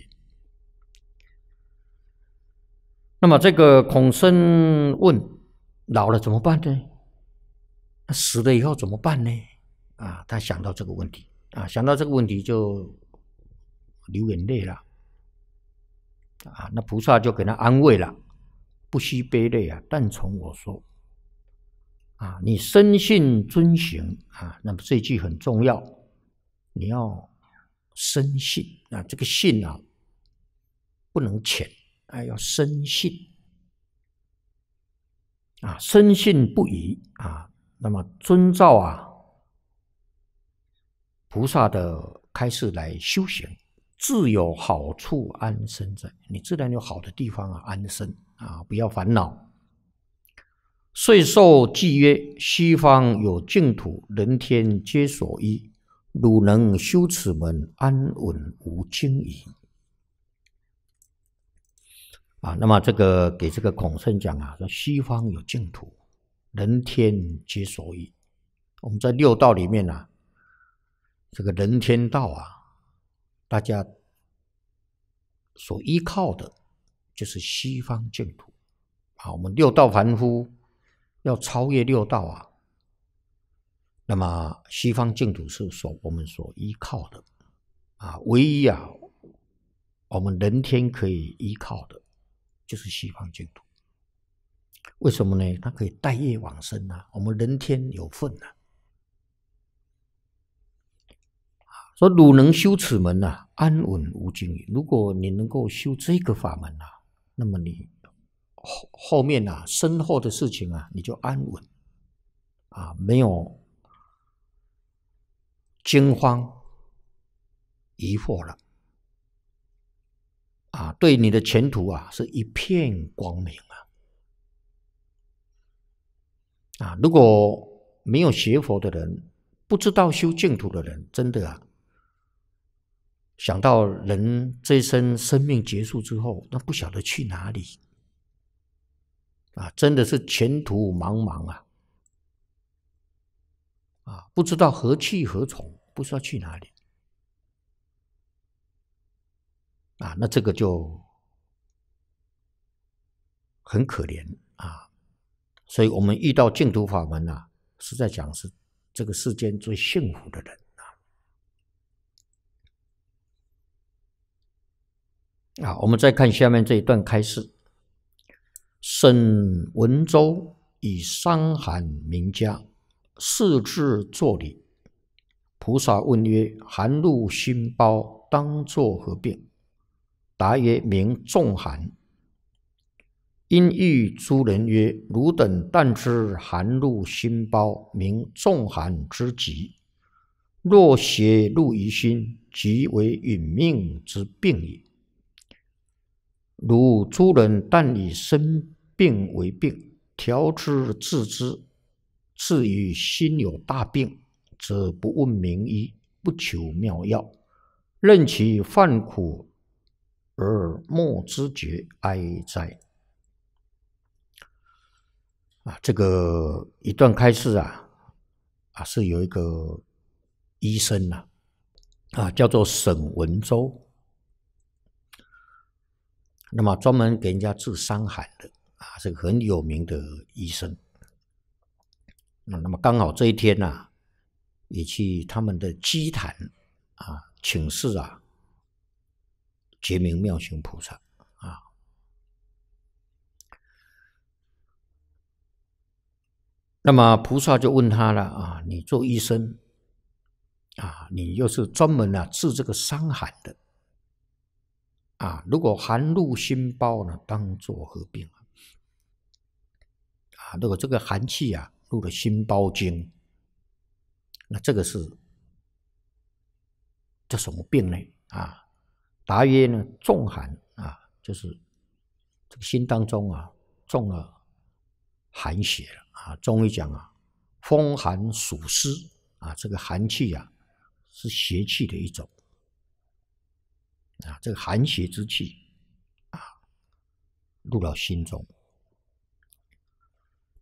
那么这个孔生问：老了怎么办呢？死了以后怎么办呢？啊，他想到这个问题啊，想到这个问题就流眼泪了。啊，那菩萨就给他安慰了：不须悲泪啊，但从我说。啊，你深信遵行啊，那么这句很重要，你要深信啊，这个信啊不能浅。哎，要深信啊，深信不疑啊。那么遵照啊菩萨的开示来修行，自有好处安身在。你自然有好的地方啊，安身啊，不要烦恼。岁受记曰：西方有净土，人天皆所依。汝能修此门，安稳无惊疑。啊，那么这个给这个孔圣讲啊，说西方有净土，人天皆所依。我们在六道里面呢，这个人天道啊，大家所依靠的，就是西方净土。啊，我们六道凡夫要超越六道啊，那么西方净土是所我们所依靠的啊，唯一啊，我们人天可以依靠的。就是西方净土，为什么呢？它可以带业往生啊，我们人天有份呐。说汝能修此门呐，安稳无惊。如果你能够修这个法门呐，那么你后后面呐，身后的事情啊，你就安稳啊，没有惊慌疑惑了。啊，对你的前途啊，是一片光明啊！啊，如果没有学佛的人，不知道修净土的人，真的啊，想到人这一生生命结束之后，那不晓得去哪里。啊，真的是前途茫茫啊，啊，不知道何去何从，不知道去哪里。啊，那这个就很可怜啊。所以我们遇到净土法门呐，实在讲是这个世间最幸福的人啊！我们再看下面这一段开示：沈文州以伤寒名家，四字作礼。菩萨问曰：“寒露心包，当作何病？”答曰：“名重寒。”因欲诸人曰：“汝等但知寒露心包，名重寒之疾。若邪入于心，即为殒命之病也。如诸人但以生病为病，调之治之，至于心有大病，则不问名医，不求妙药，任其患苦而莫知觉，哀哉！”啊，这个一段开示啊，啊是有一个医生呐，啊叫做沈文周，那么专门给人家治伤寒的啊，是个很有名的医生。那那么刚好这一天呐，也去他们的祭坛啊请示啊，觉明妙行菩萨啊。那么菩萨就问他了啊，你做医生啊，你又是专门啊治这个伤寒的啊？如果寒入心包呢，当作何病啊？啊，如果这个寒气啊入了心包经，那这个是叫什么病呢？啊，答曰呢，重寒啊，就是这个心当中啊中了寒邪了。啊，中医讲啊，风寒暑湿啊，这个寒气啊，是邪气的一种啊，这个寒邪之气啊，入到心中。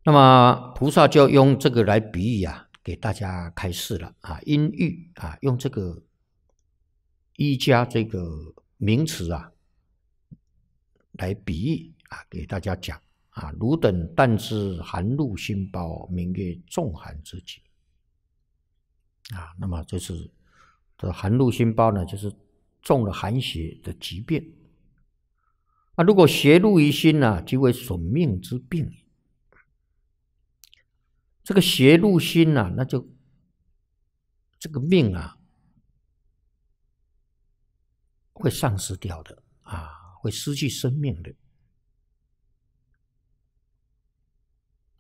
那么菩萨就用这个来比喻啊，给大家开示了啊，阴郁啊，用这个医家这个名词啊，来比喻啊，给大家讲。啊，汝等但知寒露心包，名曰重寒之疾。啊，那么就是这寒露心包呢，就是中了寒邪的疾病。啊，如果邪入于心呢，即为损命之病。这个邪入心呢，那就这个命啊，会丧失掉的啊，会失去生命的。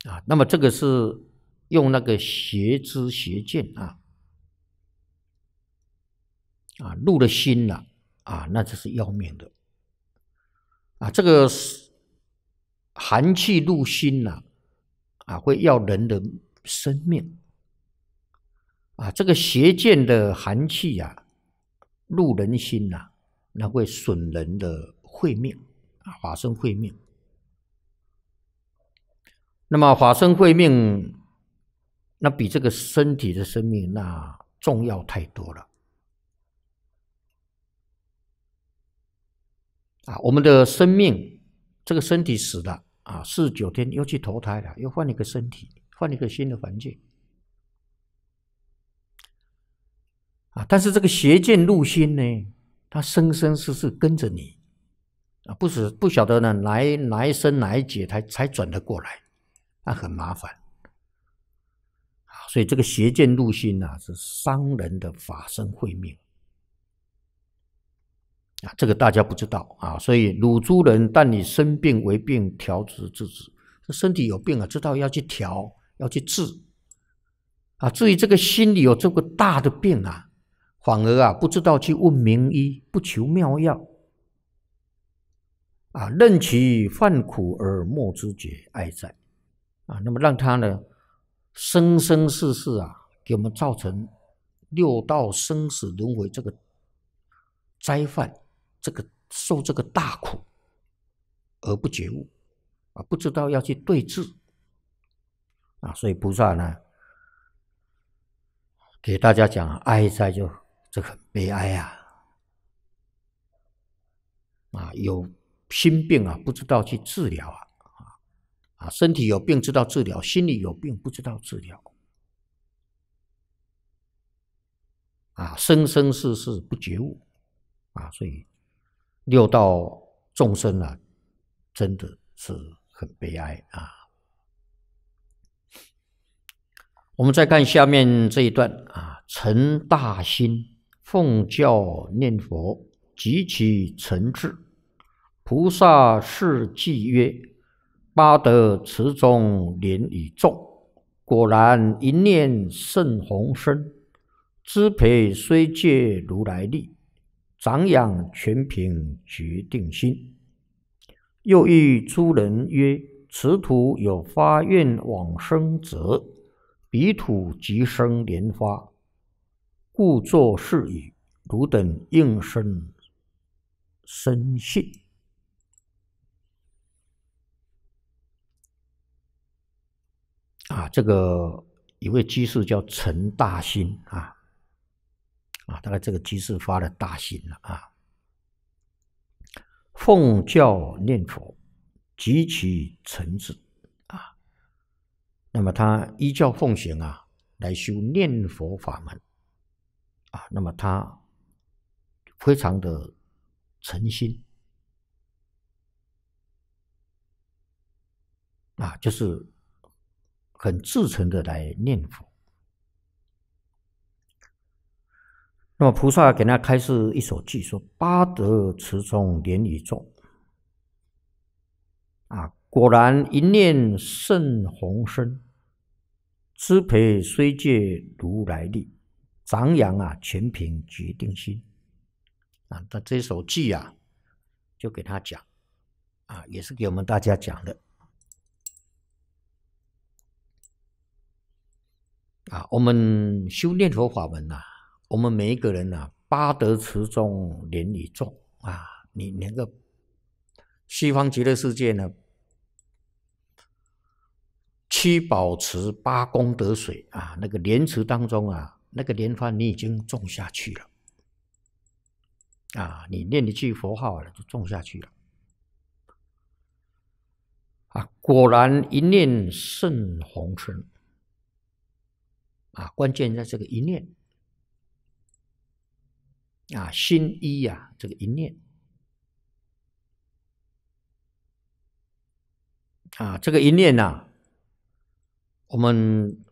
啊，那么这个是用那个邪知邪见啊，啊入了心了啊，那就是要命的啊。这个寒气入心了啊，会要人的生命啊。这个邪见的寒气呀，入人心呐，那会损人的慧命啊，法身慧命。那么法身慧命，那比这个身体的生命那重要太多了。啊，我们的生命，这个身体死了啊，四十九天又去投胎了，又换了一个身体，换了一个新的环境。啊，但是这个邪见入心呢，它生生世世跟着你，啊，不是不晓得呢，哪一哪一生哪一劫才才转得过来。那很麻烦，啊所以这个邪见入心呐，是伤人的法身慧命啊！这个大家不知道啊，所以汝诸人，但你生病为病，调治治治。这身体有病啊，知道要去调，要去治啊。至于这个心里有这个大的病啊，反而啊，不知道去问名医，不求妙药啊，任其患苦而莫知觉，哀哉！啊，那么让他呢，生生世世啊，给我们造成六道生死轮回这个灾患，这个受这个大苦而不觉悟啊，不知道要去对治啊，所以菩萨呢，给大家讲哀哉，就这很悲哀啊啊，有心病啊，不知道去治疗啊啊啊，身体有病知道治疗，心里有病不知道治疗。啊，生生世世不觉悟，啊，所以六道众生啊，真的是很悲哀啊。我们再看下面这一段啊，成大心，奉教念佛，极其诚挚。菩萨是偈曰：八德池中莲已种，果然一念胜宏深。支培虽借如来力，长养全凭决定心。又遇诸人曰：“此土有发愿往生者，彼土即生莲花，故作是语。汝等应生深信。”啊，这个一位居士叫陈大兴啊。啊，大概这个居士发了大心了啊！奉教念佛，极其诚挚啊。那么他依教奉行啊，来修念佛法门啊。那么他非常的诚心啊，就是很至诚的来念佛。那么菩萨给他开示一首偈，说：“八德持中莲已种，啊，果然一念胜宏深。支培虽借如来力，长养啊全凭决定心。”啊，那这首偈啊，就给他讲，啊，也是给我们大家讲的。啊，我们修念佛法门呐。我们每一个人呐，八德池中莲已种啊！你连个西方极乐世界呢，七宝池八功德水啊，那个莲池当中啊，那个莲花你已经种下去了啊！你念一句佛号了，就种下去了啊！果然一念胜红尘啊！关键在这个一念。啊，心一呀，这个一念啊，这个一念呐，我们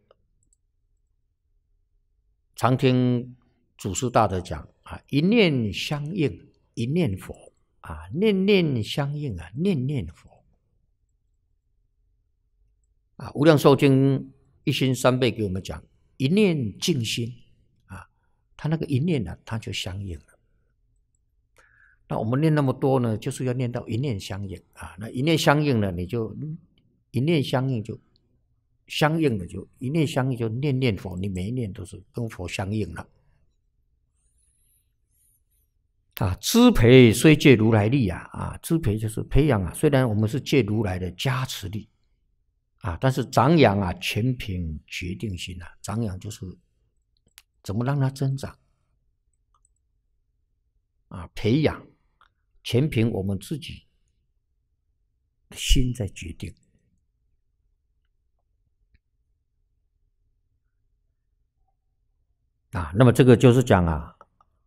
常听祖师大德讲啊，一念相应，一念佛啊，念念相应啊，念念佛啊，《无量寿经》一心三倍给我们讲，一念静心。他那个一念呢，他就相应了。那我们念那么多呢，就是要念到一念相应啊。那一念相应了，你就一念相应就相应了，就一念相应就念念佛，你每一念都是跟佛相应了。啊，支培虽借如来力啊，啊，支培就是培养啊。虽然我们是借如来的加持力啊，但是长养啊，全凭决定心啊。长养就是。怎么让它增长？啊，培养全凭我们自己心在决定啊。那么这个就是讲啊，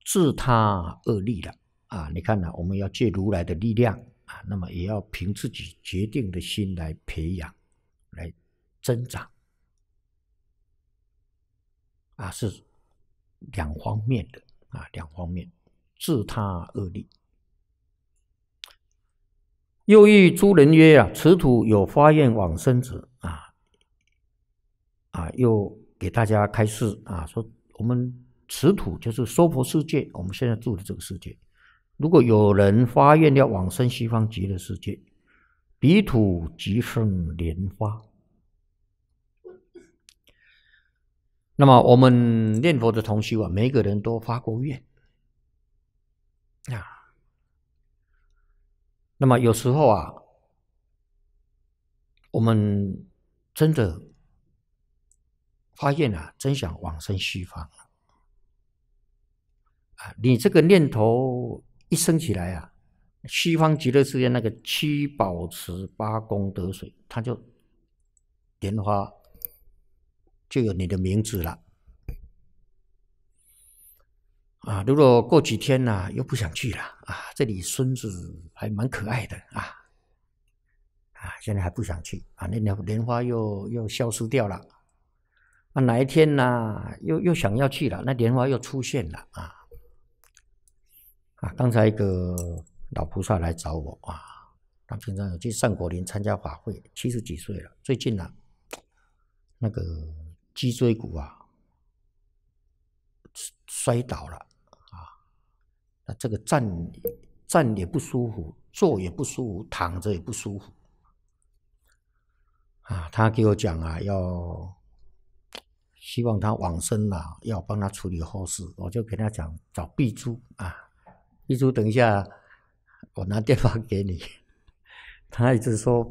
自他恶力了啊。你看呢，我们要借如来的力量啊，那么也要凭自己决定的心来培养，来增长啊，是。两方面的啊，两方面自他恶力。又遇诸人曰：“啊，此土有发愿往生者啊啊！”又给大家开示啊，说我们此土就是娑婆世界，我们现在住的这个世界。如果有人发愿要往生西方极乐世界，彼土即生莲花。那么我们念佛的同修啊，每个人都发过愿啊。那么有时候啊，我们真的发现啊，真想往生西方啊！你这个念头一升起来啊，西方极乐世界那个七宝池八功德水，它就莲花就有你的名字了。啊，如果过几天呢，又不想去了啊，这里孙子还蛮可爱的啊，啊，现在还不想去啊，那莲莲花又又消失掉了，啊，哪一天呢，又又想要去了，那莲花又出现了啊，啊，刚才一个老菩萨来找我啊，他平常有去善果林参加法会，七十几岁了，最近呢，那个脊椎骨啊摔倒了啊。那这个站站也不舒服，坐也不舒服，躺着也不舒服。啊，他给我讲啊，要希望他往生了，要帮他处理后事。我就给他讲找碧珠啊，碧珠，等一下我拿电话给你。他一直说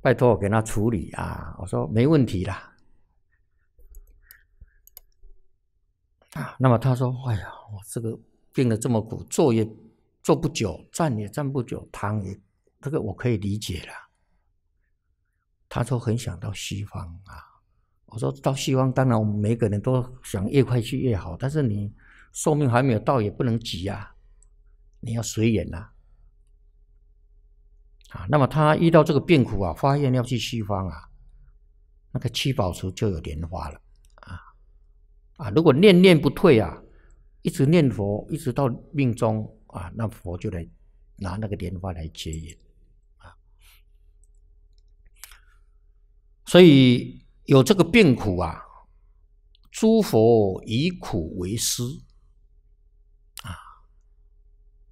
拜托我给他处理啊，我说没问题啦。啊，那么他说，哎呀，我这个。病得这么苦，坐也坐不久，站也站不久，躺也，这个我可以理解了。他说很想到西方啊，我说到西方，当然我们每个人都想越快去越好，但是你寿命还没有到，也不能急啊，你要随缘呐。啊，那么他遇到这个病苦啊，发现要去西方啊，那个七宝池就有莲花了啊，如果念念不退啊。一直念佛，一直到命中啊，那佛就来拿那个莲花来接引啊。所以有这个病苦啊，诸佛以苦为师啊，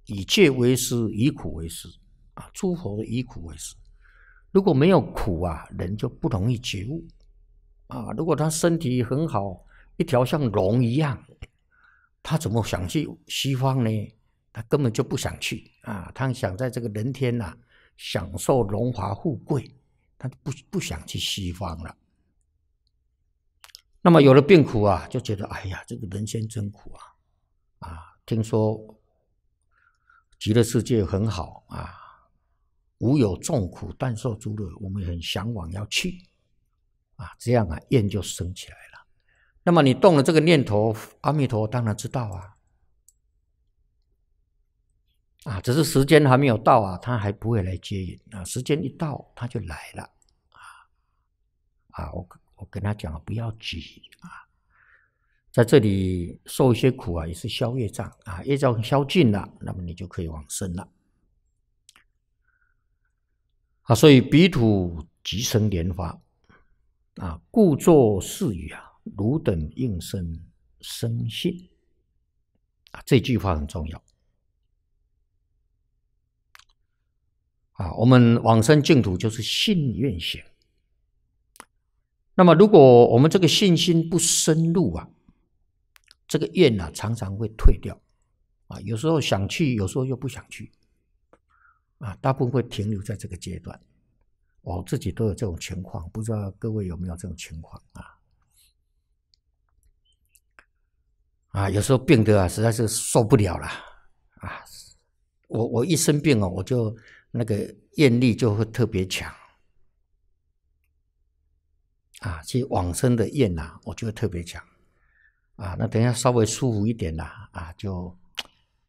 以戒为师，以苦为师啊。诸佛以苦为师，如果没有苦啊，人就不容易觉悟啊。如果他身体很好，一条像龙一样。他怎么想去西方呢？他根本就不想去啊！他想在这个人天呐享受荣华富贵，他不不想去西方了。那么有了病苦啊，就觉得哎呀，这个人间真苦啊！啊，听说极乐世界很好啊，无有众苦，但受诸乐，我们很向往要去啊！这样啊，愿就生起来了。那么你动了这个念头，阿弥陀当然知道啊，啊，只是时间还没有到啊，他还不会来接引啊。时间一到，他就来了啊啊！我我跟他讲，不要急啊，在这里受一些苦啊，也是消业障啊，业障消尽了，那么你就可以往生了啊。所以彼土即生莲花啊，故作是语啊。汝等应生生信啊，这句话很重要啊。我们往生净土就是信愿行。那么，如果我们这个信心不深入啊，这个愿呢常常会退掉啊。有时候想去，有时候又不想去啊。大部分会停留在这个阶段。我自己都有这种情况，不知道各位有没有这种情况啊？啊，有时候病的啊，实在是受不了了啊！我我一生病哦，我就那个愿力就会特别强啊，去往生的愿呐，我就会特别强啊。那等下稍微舒服一点啦，啊，就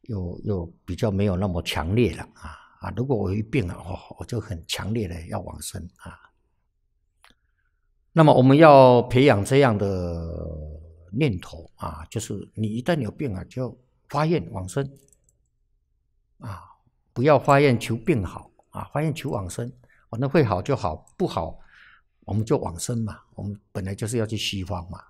又又比较没有那么强烈了啊啊！如果我一病了哦，我就很强烈的要往生啊。那么我们要培养这样的。念头啊，就是你一旦有病啊，就发愿往生啊，不要发愿求病好啊，发愿求往生，反正会好就好，不好我们就往生嘛。我们本来就是要去西方嘛，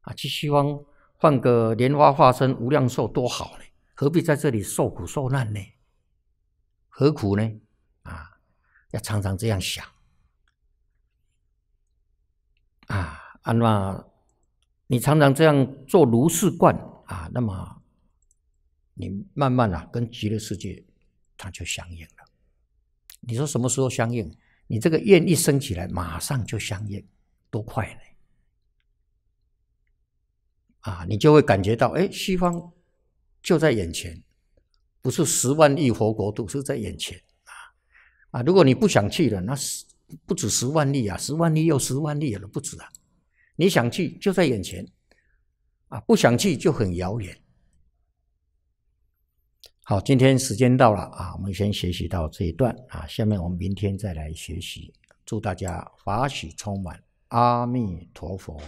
啊，去西方换个莲花化身无量寿多好呢，何必在这里受苦受难呢？何苦呢？啊，要常常这样想啊，安那。你常常这样做如是观啊，那么你慢慢啊跟极乐世界它就相应了。你说什么时候相应？你这个愿一升起来，马上就相应，多快呢？啊，你就会感觉到，哎，西方就在眼前，不是十万亿佛国度，是在眼前啊啊！如果你不想去了，那是不止十万亿啊，十万亿又十万亿了，不止啊。你想去就在眼前，啊，不想去就很遥远。好，今天时间到了啊，我们先学习到这一段啊，下面我们明天再来学习。祝大家法喜充满，阿弥陀佛。